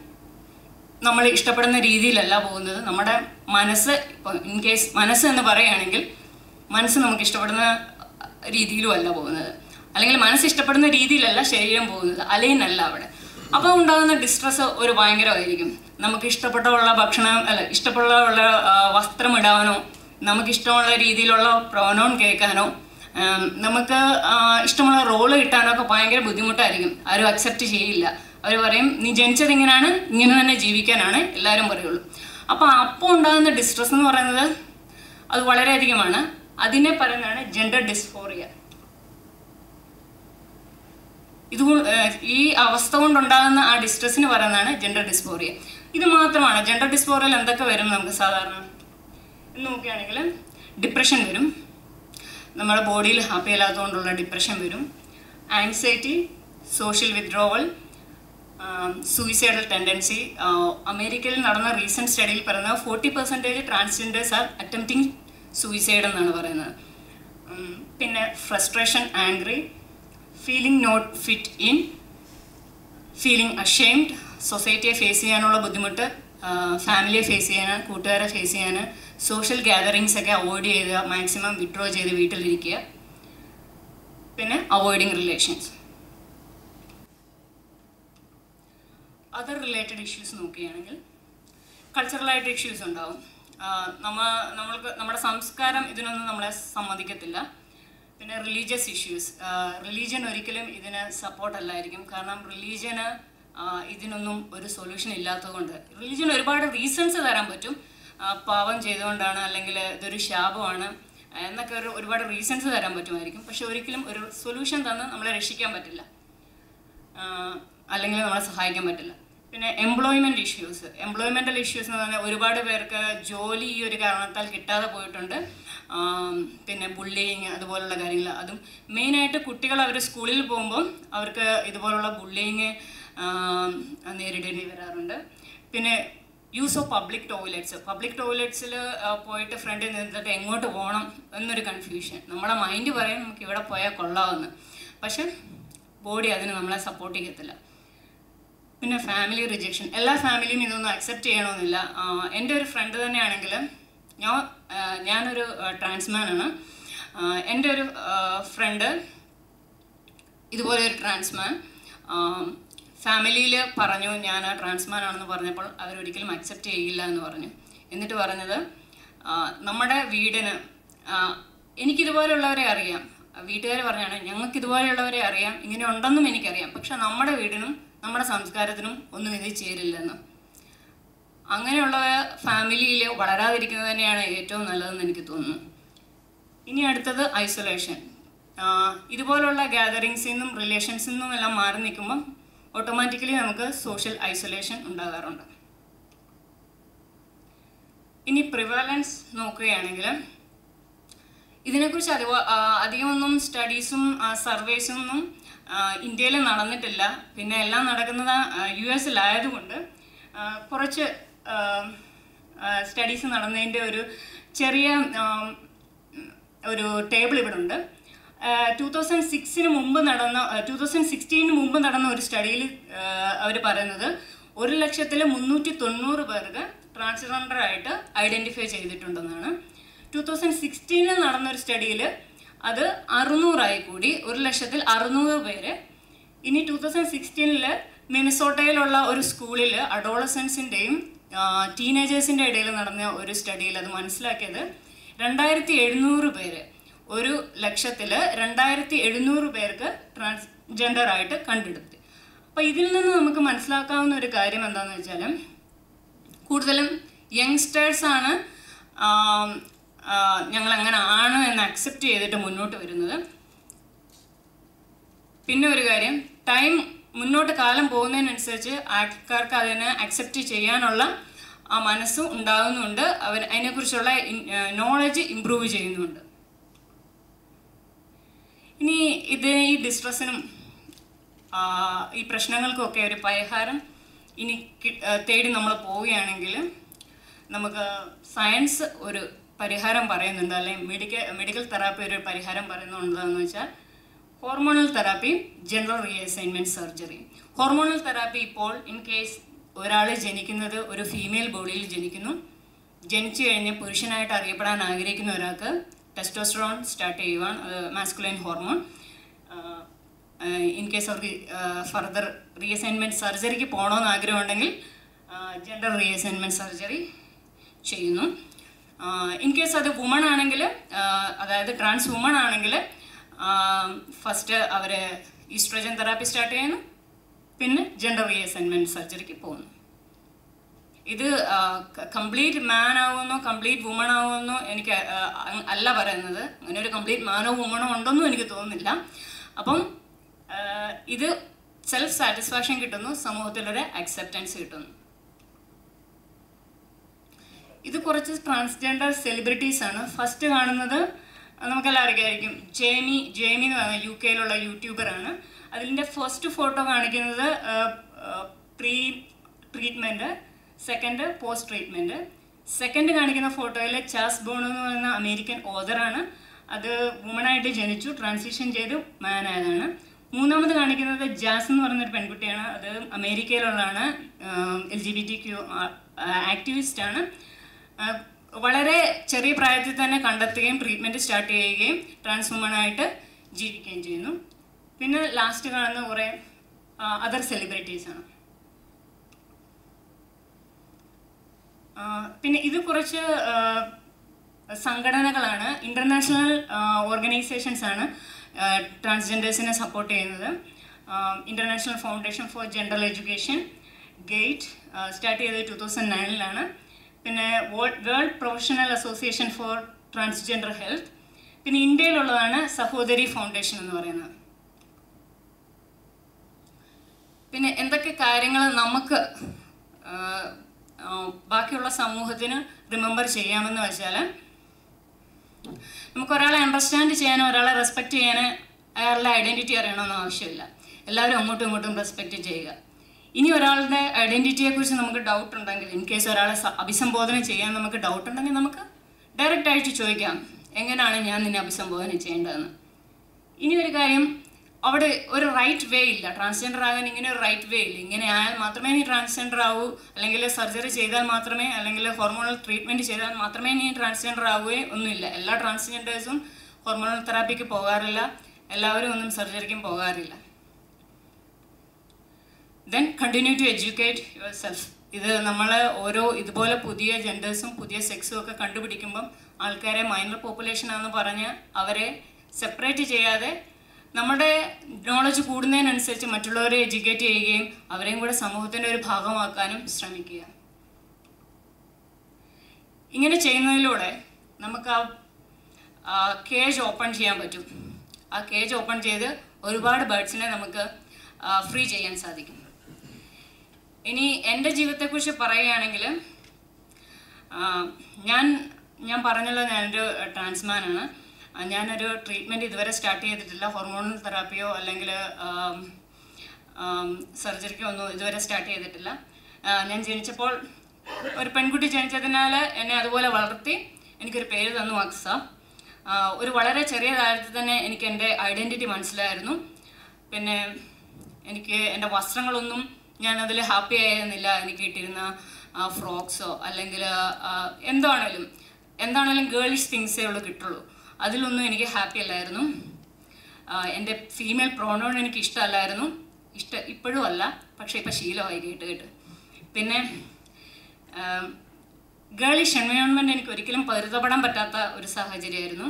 നമ്മൾ ഇഷ്ടപ്പെടുന്ന രീതിയിലല്ല പോകുന്നത്. നമ്മുടെ മനസ്സ് ഇപ്പം ഇൻ കേസ് മനസ്സ് എന്ന് പറയുകയാണെങ്കിൽ മനസ്സ് നമുക്ക് ഇഷ്ടപ്പെടുന്ന രീതിയിലും അല്ല പോകുന്നത്. അല്ലെങ്കിൽ മനസ്സ് ഇഷ്ടപ്പെടുന്ന രീതിയിലല്ല ശരീരം പോകുന്നത്. അലൈനല്ല അവിടെ. അപ്പോൾ ഉണ്ടാകുന്ന ഡിസ്ട്രെസ് ഒരു ഭയങ്കരമായിരിക്കും. നമുക്ക് ഇഷ്ടപ്പെട്ടുള്ള ഭക്ഷണം അല്ല ഇഷ്ടപ്പെട്ടുള്ള വസ്ത്രം ഇടാനോ നമുക്ക് ഇഷ്ടമുള്ള രീതിയിലുള്ള പ്രോനോൺ കേൾക്കാനോ നമുക്ക് ഇഷ്ടമുള്ള റോൾ കിട്ടാനോ ഒക്കെ ഭയങ്കര ബുദ്ധിമുട്ടായിരിക്കും. ആരും അക്സെപ്റ്റ് ചെയ്യില്ല. അവർ പറയും നീ ജനിച്ചത് ഇങ്ങനെയാണ് ഇങ്ങനെ തന്നെ ജീവിക്കാനാണ്. എല്ലാവരും പറയുള്ളൂ. അപ്പോൾ അപ്പോൾ ഉണ്ടാകുന്ന ഡിസ്ട്രസ് എന്ന് പറയുന്നത് അത് വളരെയധികമാണ്. അതിനെ പറയുന്നതാണ് ജെൻഡർ ഡിസ്ഫോറിയ ഇത് ഈ അവസ്ഥ കൊണ്ടുണ്ടാകുന്ന ആ ഡിസ്ട്രസ്സിന് പറയുന്നതാണ് ജെൻഡർ ഡിസ്ഫോറിയ ഇത് മാത്രമാണ്. ജെൻഡർ ഡിസ്ഫോറിയൽ എന്തൊക്കെ വരും നമുക്ക് സാധാരണ? നോക്കുകയാണെങ്കിൽ ഡിപ്രഷൻ വരും. നമ്മുടെ ബോഡിയിൽ ഹാപ്പി അല്ലാത്തതുകൊണ്ടുള്ള ഡിപ്രഷൻ വരും. Anxiety social withdrawal suicidal tendency അമേരിക്കയിൽ നടന്ന റീസെന്റ് സ്റ്റഡിയിൽ പറയുന്നത് forty percentage transgenders are attempting suicide എന്നാണ് പറയുന്നത്. പിന്നെ frustration angry feeling not fit in feeling ashamed സൊസൈറ്റിയെ face ചെയ്യാനുള്ള ബുദ്ധിമുട്ട് ഫാമിലിയെ ഫേസ് ചെയ്യാൻ കൂട്ടുകാരെ ഫേസ് ചെയ്യാൻ സോഷ്യൽ ഗ്യാതറിങ്സ് ഒക്കെ അവോയ്ഡ് ചെയ്യുക മാക്സിമം വിഡ്രോ ചെയ്ത് വീട്ടിലിരിക്കുക. പിന്നെ avoiding relations other related issues നോക്കുകയാണെങ്കിൽ കൾച്ചറലായിട്ട് ഇഷ്യൂസ് ഉണ്ടാവും. നമ്മ നമ്മൾക്ക് നമ്മുടെ സംസ്കാരം ഇതിനൊന്നും നമ്മളെ സമ്മതിക്കത്തില്ല. പിന്നെ റിലീജിയസ് ഇഷ്യൂസ് റിലീജിയൻ ഒരിക്കലും ഇതിന് സപ്പോർട്ടല്ലായിരിക്കും കാരണം റിലീജിയന് ഇതിനൊന്നും ഒരു സൊല്യൂഷൻ ഇല്ലാത്തതുകൊണ്ട്. റിലീജിയൻ ഒരുപാട് റീസൺസ് തരാൻ പറ്റും. പാവം ചെയ്തുകൊണ്ടാണ് അല്ലെങ്കിൽ ഇതൊരു ശാപമാണ്. എന്നൊക്കെ ഒരു ഒരുപാട് റീസൺസ് തരാൻ പറ്റുമായിരിക്കും. പക്ഷെ ഒരിക്കലും ഒരു സൊല്യൂഷൻ തന്ന് നമ്മളെ രക്ഷിക്കാൻ പറ്റില്ല. അല്ലെങ്കിൽ നമ്മളെ സഹായിക്കാൻ പറ്റില്ല. പിന്നെ എംപ്ലോയ്മെന്റ് ഇഷ്യൂസ് എംപ്ലോയ്മെന്റൽ ഇഷ്യൂസ് എന്ന് പറഞ്ഞാൽ ഒരുപാട് പേർക്ക് ജോലി ഈ ഒരു കാരണത്താൽ കിട്ടാതെ പോയിട്ടുണ്ട്. പിന്നെ ബുള്ളിങ് അതുപോലുള്ള കാര്യങ്ങൾ. അതും മെയിനായിട്ട് കുട്ടികൾ അവർ സ്കൂളിൽ പോകുമ്പോൾ അവർക്ക് ഇതുപോലുള്ള ബുള്ളിങ് നേരിടേണ്ടി വരാറുണ്ട്. പിന്നെ use of public toilets public ടോയ്ലറ്റ്സിൽ പോയിട്ട് ഫ്രണ്ടിൽ നിന്നിട്ട് എങ്ങോട്ട് പോകണം എന്നൊരു കൺഫ്യൂഷൻ നമ്മുടെ മൈൻഡ് പറയും നമുക്ക് ഇവിടെ പോയാൽ കൊള്ളാമെന്ന് പക്ഷെ ബോഡി അതിന് നമ്മളെ സപ്പോർട്ട് ചെയ്യത്തില്ല. പിന്നെ ഫാമിലി റിജക്ഷൻ എല്ലാ ഫാമിലിയും ഇതൊന്നും അക്സെപ്റ്റ് ചെയ്യണമെന്നില്ല എന്റെ ഒരു ഫ്രണ്ട് തന്നെയാണെങ്കിൽ ഞാൻ ഞാനൊരു ട്രാൻസ്മാനാണ് എന്റെ ഒരു ഫ്രണ്ട് ഇതുപോലെ ഒരു ട്രാൻസ്മാൻ ഫാമിലിയിൽ പറഞ്ഞു ഞാൻ ട്രാൻസ്മാൻ ആണെന്ന് പറഞ്ഞപ്പോൾ അവരൊരിക്കലും അക്സെപ്റ്റ് ചെയ്യില്ല എന്ന് പറഞ്ഞു. എന്നിട്ട് പറഞ്ഞത് നമ്മുടെ വീടിന് എനിക്കിതുപോലെയുള്ളവരെ അറിയാം. വീട്ടുകാർ പറഞ്ഞാണ് ഞങ്ങൾക്ക് ഇതുപോലെയുള്ളവരെ അറിയാം ഇങ്ങനെ ഉണ്ടെന്നും എനിക്കറിയാം പക്ഷെ നമ്മുടെ വീടിനും നമ്മുടെ സംസ്കാരത്തിനും ഒന്നും ഇത് ചേരില്ലെന്ന്. അങ്ങനെയുള്ള ഫാമിലിയിൽ വളരാതിരിക്കുന്നത് തന്നെയാണ് ഏറ്റവും നല്ലതെന്ന് എനിക്ക് തോന്നുന്നു. ഇനി അടുത്തത് ഐസൊലേഷൻ. ഇതുപോലുള്ള ഗ്യാതറിങ്സിൽ നിന്നും റിലേഷൻസിൽ നിന്നും എല്ലാം മാറി നിൽക്കുമ്പം ഓട്ടോമാറ്റിക്കലി നമുക്ക് സോഷ്യൽ ഐസൊലേഷൻ ഉണ്ടാകാറുണ്ട്. ഇനി പ്രിവാലൻസ് നോക്കുകയാണെങ്കിൽ ഇതിനെക്കുറിച്ച് അധികം അധികമൊന്നും സ്റ്റഡീസും സർവേസും ഒന്നും ഇന്ത്യയിൽ നടന്നിട്ടില്ല. പിന്നെ എല്ലാം നടക്കുന്നത് യു എസിലായതുകൊണ്ട് കുറച്ച് സ്റ്റഡീസ് നടന്നതിന്റെ ഒരു ചെറിയ ഒരു ടേബിൾ ഇവിടെ ഉണ്ട് ടൂ തൗസൻഡ് സിക്സിന് മുമ്പ് നടന്ന ടു തൗസൻഡ് സിക്സ്റ്റീന് മുമ്പ് നടന്ന ഒരു സ്റ്റഡിയിൽ അവർ പറയുന്നത് ഒരു ലക്ഷത്തിൽ മുന്നൂറ്റി തൊണ്ണൂറ് പേർക്ക് ട്രാൻസ്ജെൻഡർ ആയിട്ട് ഐഡന്റിഫൈ ചെയ്തിട്ടുണ്ടെന്നാണ്. ടു തൗസൻഡ് സിക്സ്റ്റീനിൽ നടന്നൊരു സ്റ്റഡിയിൽ അത് അറുന്നൂറായി കൂടി ഒരു ലക്ഷത്തിൽ അറുന്നൂറ് പേര്. ഇനി ടു തൗസൻഡ് സിക്സ്റ്റീനിൽ മിനസോട്ടയിലുള്ള ഒരു സ്കൂളിൽ അഡോളസൻസിന്റെയും ടീനേജേഴ്സിന്റെ ഇടയിൽ നടന്ന ഒരു സ്റ്റഡിയിൽ അത് മനസ്സിലാക്കിയത് രണ്ടായിരത്തി എഴുന്നൂറ് പേര്. ഒരു ലക്ഷത്തിൽ രണ്ടായിരത്തി എഴുന്നൂറ് പേർക്ക് ട്രാൻസ്ജെൻഡർ ആയിട്ട് കണ്ടെടുത്തി. അപ്പോൾ ഇതിൽ നിന്ന് നമുക്ക് മനസ്സിലാക്കാവുന്ന ഒരു കാര്യം എന്താണെന്ന് വെച്ചാൽ കൂടുതലും യങ്സ്റ്റേഴ്സാണ് ഞങ്ങൾ അങ്ങനെ ആണ് എന്ന് അക്സെപ്റ്റ് ചെയ്തിട്ട് മുന്നോട്ട് വരുന്നത്. പിന്നെ ഒരു കാര്യം ടൈം മുന്നോട്ട് കാലം പോകുന്നതിനനുസരിച്ച് ആൾക്കാർക്ക് അതിനെ അക്സെപ്റ്റ് ചെയ്യാനുള്ള ആ മനസ്സും ഉണ്ടാകുന്നുണ്ട് അവർ അതിനെക്കുറിച്ചുള്ള നോളജ് ഇമ്പ്രൂവ് ചെയ്യുന്നുണ്ട്. ഇനി ഇത് ഈ ഡിസ്ട്രസ്സിനും ഈ പ്രശ്നങ്ങൾക്കൊക്കെ ഒരു പരിഹാരം ഇനി തേടി നമ്മൾ പോവുകയാണെങ്കിൽ നമുക്ക് സയൻസ് ഒരു പരിഹാരം പറയുന്നുണ്ട്. അല്ലെങ്കിൽ മെഡിക്കൽ മെഡിക്കൽ തെറാപ്പി ഒരു പരിഹാരം പറയുന്നുണ്ടെന്ന് വെച്ചാൽ hormonal therapy general reassignment surgery hormonal therapy ഇപ്പോൾ ഇൻ കേസ് ഒരാൾ ജനിക്കുന്നത് ഒരു ഫീമെയിൽ ബോഡിയിൽ ജനിക്കുന്നു. ജനിച്ചു കഴിഞ്ഞ് പുരുഷനായിട്ട് അറിയപ്പെടാൻ ആഗ്രഹിക്കുന്ന ഒരാൾക്ക് ടെസ്റ്റോസ്റ്ററോൺ സ്റ്റാർട്ട് ചെയ്യുവാൻ മാസ്കുലൈൻ ഹോർമോൺ ഇൻ കേസ് അവർക്ക് ഫർദർ റീഅസൈൻമെന്റ് സർജറിക്ക് പോകണമെന്ന് ആഗ്രഹമുണ്ടെങ്കിൽ ജെൻഡർ റീഅസൈൻമെന്റ് സർജറി ചെയ്യുന്നു. ഇൻ കേസ് അത് വുമൺ ആണെങ്കിൽ അതായത് ട്രാൻസ് വുമൺ ആണെങ്കിൽ ഫസ്റ്റ് അവർ ഈസ്ട്രോജൻ തെറാപ്പി സ്റ്റാർട്ട് ചെയ്യുന്നു. പിന്നെ ജെൻഡർ റീഅസൈൻമെന്റ് സർജറിക്ക് പോകുന്നു. ഇത് കംപ്ലീറ്റ് മാൻ ആവുമെന്നോ കംപ്ലീറ്റ് വുമൺ ആവുമെന്നോ എനിക്ക് അല്ല പറയുന്നത്. അങ്ങനെ ഒരു കംപ്ലീറ്റ് മാനോ വുമണോ ഉണ്ടെന്നും എനിക്ക് തോന്നുന്നില്ല. അപ്പം ഇത് സെൽഫ് സാറ്റിസ്ഫാക്ഷൻ കിട്ടുന്നു സമൂഹത്തിലൊരു അക്സെപ്റ്റൻസ് കിട്ടുന്നു. ഇത് കുറച്ച് ട്രാൻസ്ജെൻഡർ സെലിബ്രിറ്റീസ് ആണ്. ഫസ്റ്റ് കാണുന്നത് നമുക്കെല്ലാം ആയിരിക്കും ജേമി ജേമി എന്ന് പറയുന്ന യു കെയിലുള്ള യൂട്യൂബറാണ് അതിന്റെ ഫസ്റ്റ് ഫോട്ടോ കാണിക്കുന്നത് pre treatment second post treatment second കാണിക്കുന്ന ഫോട്ടോയിൽ ചാസ് ബോൺ എന്ന് പറയുന്ന അമേരിക്കൻ ഓതറാണ് അത് വുമണായിട്ട് ജനിച്ചു ട്രാൻസിഷൻ ചെയ്ത് മാൻ ആയതാണ്. മൂന്നാമത് കാണിക്കുന്നത് ജാസ് എന്ന് പറയുന്നൊരു പെൺകുട്ടിയാണ്. അത് അമേരിക്കയിലുള്ളതാണ്. L G B T Q activist ആണ്. വളരെ ചെറിയ പ്രായത്തിൽ തന്നെ കണ്ടെത്തുകയും ട്രീറ്റ്മെന്റ് സ്റ്റാർട്ട് ചെയ്യുകയും ട്രാൻസ് വുമണായിട്ട് ജീവിക്കുകയും ചെയ്യുന്നു. പിന്നെ ലാസ്റ്റ് കാണുന്ന കുറേ അതർ സെലിബ്രിറ്റീസ് ആണ് ആ, പിന്നെ ഇത് കുറച്ച് സംഘടനകളാണ്. ഇന്റർനാഷണൽ ഓർഗനൈസേഷൻസ് ആണ് ട്രാൻസ്ജെൻഡേഴ്സിനെ സപ്പോർട്ട് ചെയ്യുന്നത്. International foundation for gender education gate start ചെയ്തത് ടു തൗസൻഡ് നയനിലാണ് പിന്നെ world professional association for transgender health പിന്നെ ഇന്ത്യയിലുള്ളതാണ് സഹോദരി ഫൗണ്ടേഷൻ എന്ന് പറയുന്നത്. പിന്നെ എന്തൊക്കെ കാര്യങ്ങൾ നമുക്ക് ബാക്കിയുള്ള സമൂഹത്തിന് റിമെമ്പർ ചെയ്യാമെന്ന് വെച്ചാൽ നമുക്ക് ഒരാളെ അണ്ടർസ്റ്റാൻഡ് ചെയ്യാനോ ഒരാളെ റെസ്പെക്റ്റ് ചെയ്യാനോ അയാളുടെ ഐഡന്റിറ്റി അറിയണമെന്ന് ആവശ്യമില്ല. എല്ലാവരും അങ്ങോട്ടും ഇങ്ങോട്ടും റെസ്പെക്റ്റ് ചെയ്യുക. ഇനി ഒരാളുടെ ഐഡന്റിറ്റിയെക്കുറിച്ച് നമുക്ക് ഡൗട്ട് ഉണ്ടെങ്കിൽ ഇൻ കേസ് ഒരാളെ അഭിസംബോധന ചെയ്യാൻ നമുക്ക് ഡൗട്ട് ഉണ്ടെങ്കിൽ നമുക്ക് ഡയറക്റ്റ് ആയിട്ട് ചോദിക്കാം എങ്ങനെയാണ് ഞാൻ നിന്നെ അഭിസംബോധന ചെയ്യേണ്ടതെന്ന്. ഇനി ഒരു കാര്യം അവിടെ ഒരു റൈറ്റ് വേ ഇല്ല. ട്രാൻസ്ജെൻഡർ ആകാൻ ഇങ്ങനെ ഒരു റൈറ്റ് വേ ഇല്ല. ഇങ്ങനെ ആയാൽ മാത്രമേ നീ ട്രാൻസ്ജെൻഡർ ആവൂ. അല്ലെങ്കിൽ സർജറി ചെയ്താൽ മാത്രമേ അല്ലെങ്കിൽ ഹോർമോണൽ ട്രീറ്റ്മെന്റ് ചെയ്താൽ മാത്രമേ നീ ട്രാൻസ്ജെൻഡർ ആവുകയോ ഒന്നുമില്ല. എല്ലാ ട്രാൻസ്ജെൻഡേഴ്സും ഹോർമോണൽ തെറാപ്പിക്ക് പോകാറില്ല. എല്ലാവരും ഒന്നും സർജറിക്കും പോകാറില്ല. Then continue to educate yourself ഇത് നമ്മൾ ഓരോ ഇതുപോലെ പുതിയ ജെൻഡേഴ്സും പുതിയ സെക്സും ഒക്കെ കണ്ടുപിടിക്കുമ്പം ആൾക്കാരെ മൈനർ പോപ്പുലേഷൻ ആണെന്ന് പറഞ്ഞ് അവരെ സെപ്പറേറ്റ് ചെയ്യാതെ നമ്മുടെ നോളജ് കൂടുന്നതിനനുസരിച്ച് മറ്റുള്ളവരെ എഡ്യൂക്കേറ്റ് ചെയ്യുകയും അവരെയും കൂടെ സമൂഹത്തിന്റെ ഒരു ഭാഗമാക്കാനും ശ്രമിക്കുക. ഇങ്ങനെ ചെയ്യുന്നതിലൂടെ നമുക്ക് ആ കേജ് ഓപ്പൺ ചെയ്യാൻ പറ്റും. ആ കേജ് ഓപ്പൺ ചെയ്ത് ഒരുപാട് ബേർഡ്സിനെ നമുക്ക് ഫ്രീ ചെയ്യാൻ സാധിക്കും. ഇനി എന്റെ ജീവിതത്തെക്കുറിച്ച് പറയുകയാണെങ്കിൽ ഞാൻ ഞാൻ പറഞ്ഞല്ലോ ഞാനൊരു ട്രാൻസ്മാനാണ് ഞാനൊരു ട്രീറ്റ്മെന്റ് ഇതുവരെ സ്റ്റാർട്ട് ചെയ്തിട്ടില്ല. ഹോർമോണൽ തെറാപ്പിയോ അല്ലെങ്കിൽ സർജറിക്കോ ഒന്നും ഇതുവരെ സ്റ്റാർട്ട് ചെയ്തിട്ടില്ല. ഞാൻ ജനിച്ചപ്പോൾ ഒരു പെൺകുട്ടി ജനിച്ചതിനാൽ എന്നെ അതുപോലെ വളർത്തി എനിക്കൊരു പേര് തന്നു അക്സ. ഒരു വളരെ ചെറിയ കാലത്ത് തന്നെ എനിക്ക് എന്റെ ഐഡന്റിറ്റി മനസ്സിലായിരുന്നു. പിന്നെ എനിക്ക് എന്റെ വസ്ത്രങ്ങളൊന്നും ഞാൻ അതിൽ ഹാപ്പി ആയിരുന്നില്ല. എനിക്ക് കിട്ടിയിരുന്ന ഫ്രോക്സോ അല്ലെങ്കിൽ എന്താണേലും എന്താണേലും ഗേൾസ് തിങ്സേ ഉള്ളൂ കിട്ടുള്ളൂ. അതിലൊന്നും എനിക്ക് ഹാപ്പി അല്ലായിരുന്നു. എന്റെ ഫീമെയിൽ പ്രോണോൺ എനിക്ക് ഇഷ്ടമല്ലായിരുന്നു. ഇഷ്ട ഇപ്പോഴും അല്ല. പക്ഷേ ഇപ്പം ശീലമായി കേട്ട് കേട്ട്. പിന്നെ ഗേളിഷ് എൻവയോൺമെന്റ് എനിക്ക് ഒരിക്കലും പൊരുത്തപ്പെടാൻ പറ്റാത്ത ഒരു സാഹചര്യമായിരുന്നു.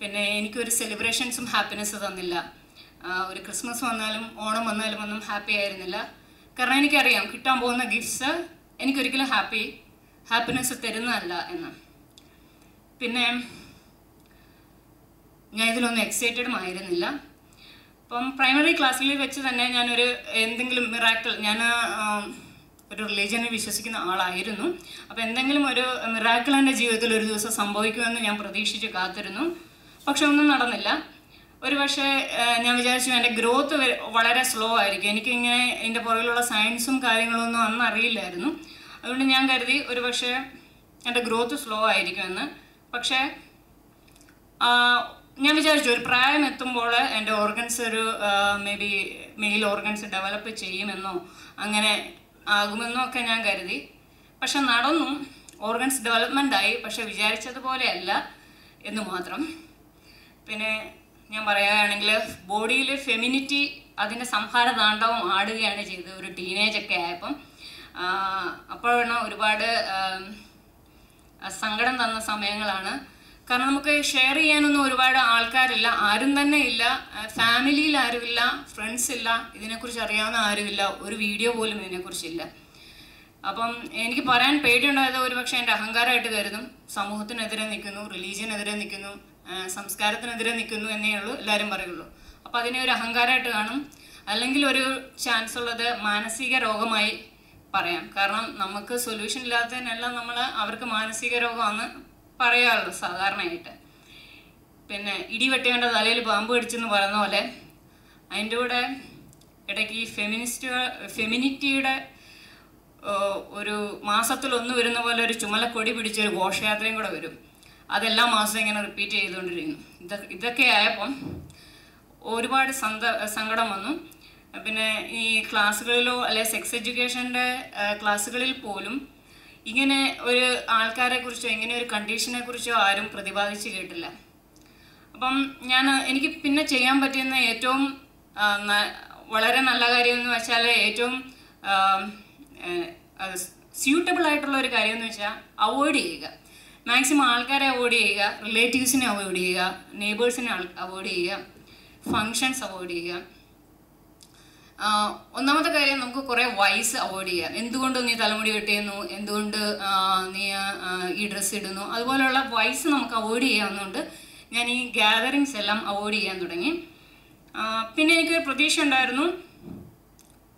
പിന്നെ എനിക്കൊരു സെലിബ്രേഷൻസും ഹാപ്പിനെസ് തന്നില്ല. ഒരു ക്രിസ്മസ് വന്നാലും ഓണം വന്നാലും ഒന്നും ഹാപ്പി ആയിരുന്നില്ല. കാരണം എനിക്കറിയാം കിട്ടാൻ പോകുന്ന ഗിഫ്റ്റ്സ് എനിക്കൊരിക്കലും ഹാപ്പി ഹാപ്പിനെസ് തരുന്നതല്ല എന്ന്. പിന്നെ ഞാൻ ഇതിലൊന്നും എക്സൈറ്റഡും ആയിരുന്നില്ല. അപ്പം പ്രൈമറി ക്ലാസ്സിൽ വെച്ച് തന്നെ ഞാനൊരു എന്തെങ്കിലും മിറാക്കിൾ ഞാൻ ഒരു റിലീജിയനിൽ വിശ്വസിക്കുന്ന ആളായിരുന്നു. അപ്പോൾ എന്തെങ്കിലും ഒരു മിറാക്കിൾ എന്റെ ജീവിതത്തിൽ ഒരു ദിവസം സംഭവിക്കുമെന്ന് ഞാൻ പ്രതീക്ഷിച്ച് കാത്തിരുന്നു. പക്ഷെ ഒന്നും നടന്നില്ല. ഒരു പക്ഷേ ഞാൻ വിചാരിച്ചു എന്റെ ഗ്രോത്ത് വളരെ സ്ലോ ആയിരിക്കും. എനിക്കിങ്ങനെ എന്റെ പുറകിലുള്ള സയൻസും കാര്യങ്ങളൊന്നും അന്ന് അറിയില്ലായിരുന്നു. അതുകൊണ്ട് ഞാൻ കരുതി ഒരു പക്ഷേ എന്റെ ഗ്രോത്ത് സ്ലോ ആയിരിക്കുമെന്ന്. പക്ഷേ ഞാൻ വിചാരിച്ചു ഒരു പ്രായം എത്തുമ്പോൾ എന്റെ ഓർഗൻസ് ഒരു maybe male organs develop ചെയ്യുമെന്നോ അങ്ങനെ ആകുമെന്നോ ഒക്കെ ഞാൻ കരുതി. പക്ഷെ നടന്നു ഓർഗൻസ് ഡെവലപ്മെന്റ് ആയി. പക്ഷെ വിചാരിച്ചതുപോലെയല്ല എന്ന് മാത്രം. പിന്നെ ഞാൻ പറയുകയാണെങ്കിൽ ബോഡിയിൽ ഫെമിനിറ്റി അതിന്റെ സംഹാര താണ്ഡവം ആടുകയാണ് ചെയ്തത് ഒരു ടീനേജ് ഒക്കെ ആയപ്പം. അപ്പോഴാണ് ഒരുപാട് സങ്കടം തന്ന സമയങ്ങളാണ്. കാരണം നമുക്ക് ഷെയർ ചെയ്യാനൊന്നും ഒരുപാട് ആൾക്കാരില്ല. ആരും തന്നെ ഇല്ല. ഫാമിലിയിൽ ആരുമില്ല. ഫ്രണ്ട്സ് ഇല്ല. ഇതിനെക്കുറിച്ച് അറിയാവുന്ന ആരുമില്ല. ഒരു വീഡിയോ പോലും ഇതിനെക്കുറിച്ചില്ല അപ്പം എനിക്ക് പറയാൻ പേടിയുണ്ടായത് ഒരുപക്ഷെ എന്റെ അഹങ്കാരമായിട്ട് കരുതും. സമൂഹത്തിനെതിരെ നിൽക്കുന്നു റിലീജിയനെതിരെ നിൽക്കുന്നു സംസ്കാരത്തിനെതിരെ നിൽക്കുന്നു എന്നേ ഉള്ളൂ എല്ലാവരും പറയുള്ളൂ. അപ്പം അതിനെ ഒരു അഹങ്കാരമായിട്ട് കാണും. അല്ലെങ്കിൽ ഒരു ചാൻസ് ഉള്ളത് മാനസിക രോഗമായി പറയാം. കാരണം നമുക്ക് സൊല്യൂഷൻ ഇല്ലാത്തതിനെല്ലാം നമ്മൾ അവർക്ക് മാനസിക രോഗമാണ് പറയാറുള്ളൂ സാധാരണയായിട്ട്. പിന്നെ ഇടി വെട്ടിയവന്റെ തലയിൽ പാമ്പ് കടിച്ചെന്ന് പറയുന്ന പോലെ അതിന്റെ കൂടെ ഇടയ്ക്ക് ഫെമിനിസ്റ്റ് ഫെമിനിറ്റിയുടെ ഒരു മാസത്തിൽ ഒന്ന് വരുന്ന പോലെ ഒരു ചുമലക്കൊടി പിടിച്ച ഒരു ഘോഷയാത്രയും കൂടെ വരും. അതെല്ലാ മാസവും ഇങ്ങനെ റിപ്പീറ്റ് ചെയ്തുകൊണ്ടിരിക്കുന്നു. ഇതൊക്കെ ഇതൊക്കെ ആയപ്പം ഒരുപാട് സന്ത സങ്കടം വന്നു. പിന്നെ ഈ ക്ലാസ്സുകളിലോ അല്ലെ സെക്സ് എഡ്യൂക്കേഷന്റെ ക്ലാസ്സുകളിൽ പോലും ഇങ്ങനെ ഒരു ആൾക്കാരെ കുറിച്ചോ ഇങ്ങനെ ഒരു കണ്ടീഷനെ കുറിച്ചോ ആരും പ്രതിപാദിച്ച് കേട്ടില്ല. അപ്പം ഞാൻ എനിക്ക് പിന്നെ ചെയ്യാൻ പറ്റുന്ന ഏറ്റവും വളരെ നല്ല കാര്യം എന്ന് വെച്ചാൽ ഏറ്റവും സ്യൂട്ടബിൾ ആയിട്ടുള്ള ഒരു കാര്യം എന്ന് വെച്ചാൽ അവോയ്ഡ് ചെയ്യുക. മാക്സിമം ആൾക്കാരെ അവോയ്ഡ് ചെയ്യുക റിലേറ്റീവ്സിനെ അവോയ്ഡ് ചെയ്യുക നെയ്ബേഴ്സിനെ അവോയ്ഡ് ചെയ്യുക ഫങ്ഷൻസ് അവോയ്ഡ് ചെയ്യുക. ഒന്നാമത്തെ കാര്യം നമുക്ക് കുറേ വൈസ് അവോയ്ഡ് ചെയ്യാം. എന്തുകൊണ്ട് നീ തലമുടി വെട്ടിയുന്നു? എന്തുകൊണ്ട് നീ ഈ ഡ്രസ്സ് ഇടുന്നു? അതുപോലെയുള്ള വൈസ് നമുക്ക് അവോയ്ഡ് ചെയ്യാവുന്നതുകൊണ്ട് ഞാൻ ഈ ഗ്യാതറിങ്സ് എല്ലാം അവോയ്ഡ് ചെയ്യാൻ തുടങ്ങി. പിന്നെ എനിക്കൊരു പ്രതീക്ഷ ഉണ്ടായിരുന്നു.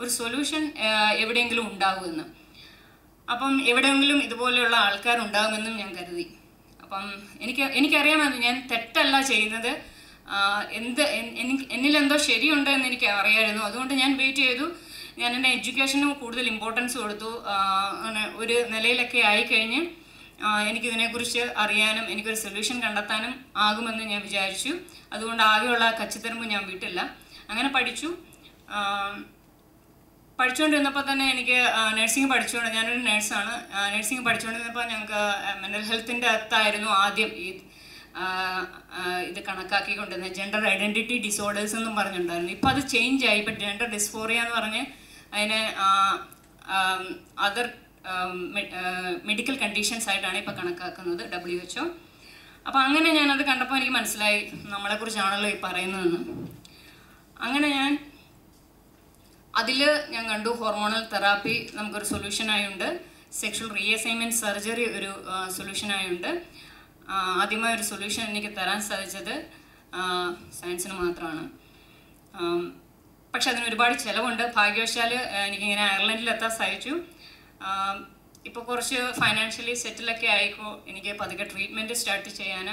ഒരു സൊല്യൂഷൻ എവിടെയെങ്കിലും ഉണ്ടാകുമെന്ന് അപ്പം എവിടെയെങ്കിലും ഇതുപോലെയുള്ള ആൾക്കാരുണ്ടാകുമെന്നും ഞാൻ കരുതി. അപ്പം എനിക്ക് എനിക്കറിയാമായിരുന്നു ഞാൻ തെറ്റല്ല ചെയ്യുന്നത്. എന്ത് എന്നിൽ എന്തോ ശരിയുണ്ട് എന്ന് എനിക്ക് അറിയായിരുന്നു. അതുകൊണ്ട് ഞാൻ വെയിറ്റ് ചെയ്തു. ഞാൻ എന്റെ എഡ്യൂക്കേഷനും കൂടുതൽ ഇമ്പോർട്ടൻസ് കൊടുത്തു. ഒരു നിലയിലൊക്കെ ആയിക്കഴിഞ്ഞ് എനിക്കിതിനെക്കുറിച്ച് അറിയാനും എനിക്കൊരു സൊല്യൂഷൻ കണ്ടെത്താനും ആകുമെന്ന് ഞാൻ വിചാരിച്ചു. അതുകൊണ്ട് ആകെയുള്ള കച്ചിത്തരമ്പ് ഞാൻ വിട്ടില്ല. അങ്ങനെ പഠിച്ചു. പഠിച്ചുകൊണ്ടിരുന്നപ്പോൾ തന്നെ എനിക്ക് നഴ്സിംഗ് പഠിച്ചുകൊണ്ട് ഞാനൊരു നഴ്സാണ് നഴ്സിംഗ് പഠിച്ചുകൊണ്ടിരുന്നപ്പോൾ ഞങ്ങൾക്ക് മെന്റൽ ഹെൽത്തിന്റെ അകത്തായിരുന്നു ആദ്യം ഈ ഇത് കണക്കാക്കിക്കൊണ്ടിരുന്നത് ജെൻഡർ ഐഡന്റിറ്റി ഡിസോർഡേഴ്സ് എന്നും പറഞ്ഞിട്ടുണ്ടായിരുന്നു. ഇപ്പോൾ അത് ചേഞ്ച് ആയി. ഇപ്പം ജെൻഡർ ഡിസ്ഫോറിയ എന്ന് പറഞ്ഞ് അതിനെ അതർ മെഡിക്കൽ കണ്ടീഷൻസ് ആയിട്ടാണ് ഇപ്പോൾ കണക്കാക്കുന്നത് ഡബ്ല്യു എച്ച് ഒ അപ്പോൾ അങ്ങനെ ഞാനത് കണ്ടപ്പോൾ എനിക്ക് മനസ്സിലായി നമ്മളെക്കുറിച്ചാണല്ലോ ഈ പറയുന്നതെന്ന്. അങ്ങനെ ഞാൻ അതിൽ ഞാൻ കണ്ടു ഹോർമോണൽ തെറാപ്പി നമുക്കൊരു സൊല്യൂഷനായുണ്ട് സെക്ഷൽ റീഅസൈൻമെന്റ് സർജറി ഒരു സൊല്യൂഷനായുണ്ട് ആദ്യമായ ഒരു സൊല്യൂഷൻ എനിക്ക് തരാൻ സാധിച്ചത് സയൻസിന് മാത്രമാണ്. പക്ഷെ അതിന് ഒരുപാട് ചിലവുണ്ട്. ഭാഗ്യവശാൽ എനിക്കിങ്ങനെ അയർലൻഡിൽ എത്താൻ സാധിച്ചു ഇപ്പോൾ കുറച്ച് ഫൈനാൻഷ്യലി സെറ്റിലൊക്കെ ആയിക്കോ എനിക്ക് പതുക്കെ ട്രീറ്റ്മെന്റ് സ്റ്റാർട്ട് ചെയ്യാൻ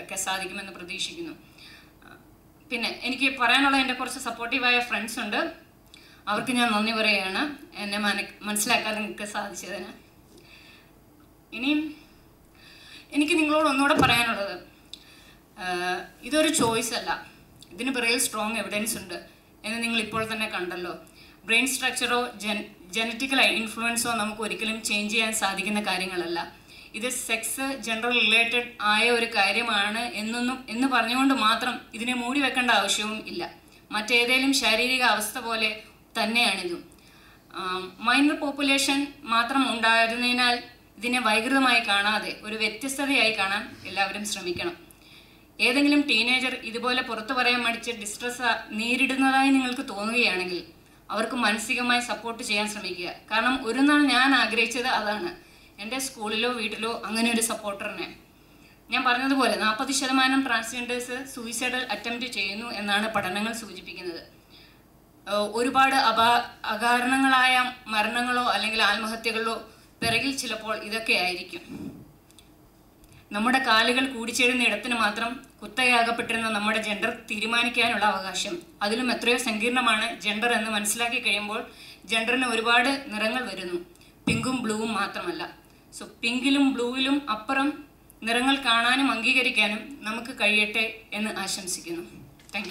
ഒക്കെ സാധിക്കുമെന്ന് പ്രതീക്ഷിക്കുന്നു. പിന്നെ എനിക്ക് പറയാനുള്ള എന്റെ കുറച്ച് സപ്പോർട്ടീവായ ഫ്രണ്ട്സ് ഉണ്ട്. അവർക്ക് ഞാൻ നന്ദി പറയുകയാണ് എന്നെ മന മനസ്സിലാക്കാൻ നിങ്ങൾക്ക് സാധിച്ചതിന്. ഇനിയും എനിക്ക് നിങ്ങളോട് ഒന്നുകൂടെ പറയാനുള്ളത്. ഇതൊരു ചോയ്സ് അല്ല. ഇതിന് പിറകിൽ സ്ട്രോങ് എവിഡൻസ് ഉണ്ട് എന്ന് നിങ്ങൾ ഇപ്പോൾ തന്നെ കണ്ടല്ലോ. ബ്രെയിൻ സ്ട്രക്ചറോ ജെ ജനറ്റിക്കൽ ഇൻഫ്ലുവൻസോ നമുക്ക് ഒരിക്കലും ചേഞ്ച് ചെയ്യാൻ സാധിക്കുന്ന കാര്യങ്ങളല്ല. ഇത് സെക്സ് ജനറൽ റിലേറ്റഡ് ആയ ഒരു കാര്യമാണ് എന്നൊന്നും എന്ന് പറഞ്ഞുകൊണ്ട് മാത്രം ഇതിനെ മൂടി വെക്കേണ്ട ആവശ്യവും ഇല്ല. മറ്റേതെങ്കിലും ശാരീരിക അവസ്ഥ പോലെ തന്നെയാണിതും. മൈനർ പോപ്പുലേഷൻ മാത്രം ഉണ്ടായിരുന്നതിനാൽ ഇതിനെ വൈകൃതമായി കാണാതെ ഒരു വ്യത്യസ്തതയായി കാണാൻ എല്ലാവരും ശ്രമിക്കണം. ഏതെങ്കിലും ടീനേജർ ഇതുപോലെ പുറത്തു പറയാൻ മടിച്ച് ഡിസ്ട്രസ് നേരിടുന്നതായി നിങ്ങൾക്ക് തോന്നുകയാണെങ്കിൽ അവർക്ക് മാനസികമായി സപ്പോർട്ട് ചെയ്യാൻ ശ്രമിക്കുക. കാരണം ഒരു നാൾ ഞാൻ ആഗ്രഹിച്ചത് അതാണ്. എന്റെ സ്കൂളിലോ വീട്ടിലോ അങ്ങനെ ഒരു സപ്പോർട്ടറിനെ ഞാൻ പറഞ്ഞതുപോലെ നാൽപ്പത് ശതമാനം ട്രാൻസ്ജെൻഡേഴ്സ് സൂയിസൈഡൽ അറ്റംപ്റ്റ് ചെയ്യുന്നു എന്നാണ് പഠനങ്ങൾ സൂചിപ്പിക്കുന്നത്. ഒരുപാട് അപാ അകാരണങ്ങളായ മരണങ്ങളോ അല്ലെങ്കിൽ ആത്മഹത്യകളോ പിറകിൽ ചിലപ്പോൾ ഇതൊക്കെ ആയിരിക്കും. നമ്മുടെ കാലുകൾ കൂടിച്ചേരുന്ന ഇടത്തിന് മാത്രം കുത്തകയാകപ്പെട്ടിരുന്ന നമ്മുടെ ജെൻഡർ തീരുമാനിക്കാനുള്ള അവകാശം. അതിലും എത്രയോ സങ്കീർണമാണ് ജെൻഡർ എന്ന് മനസ്സിലാക്കി കഴിയുമ്പോൾ ജെൻഡറിന് ഒരുപാട് നിറങ്ങൾ വരുന്നു. പിങ്കും ബ്ലൂവും മാത്രമല്ല. സോ പിങ്കിലും ബ്ലൂവിലും അപ്പുറം നിറങ്ങൾ കാണാനും അംഗീകരിക്കാനും നമുക്ക് കഴിയട്ടെ എന്ന് ആശംസിക്കുന്നു. താങ്ക്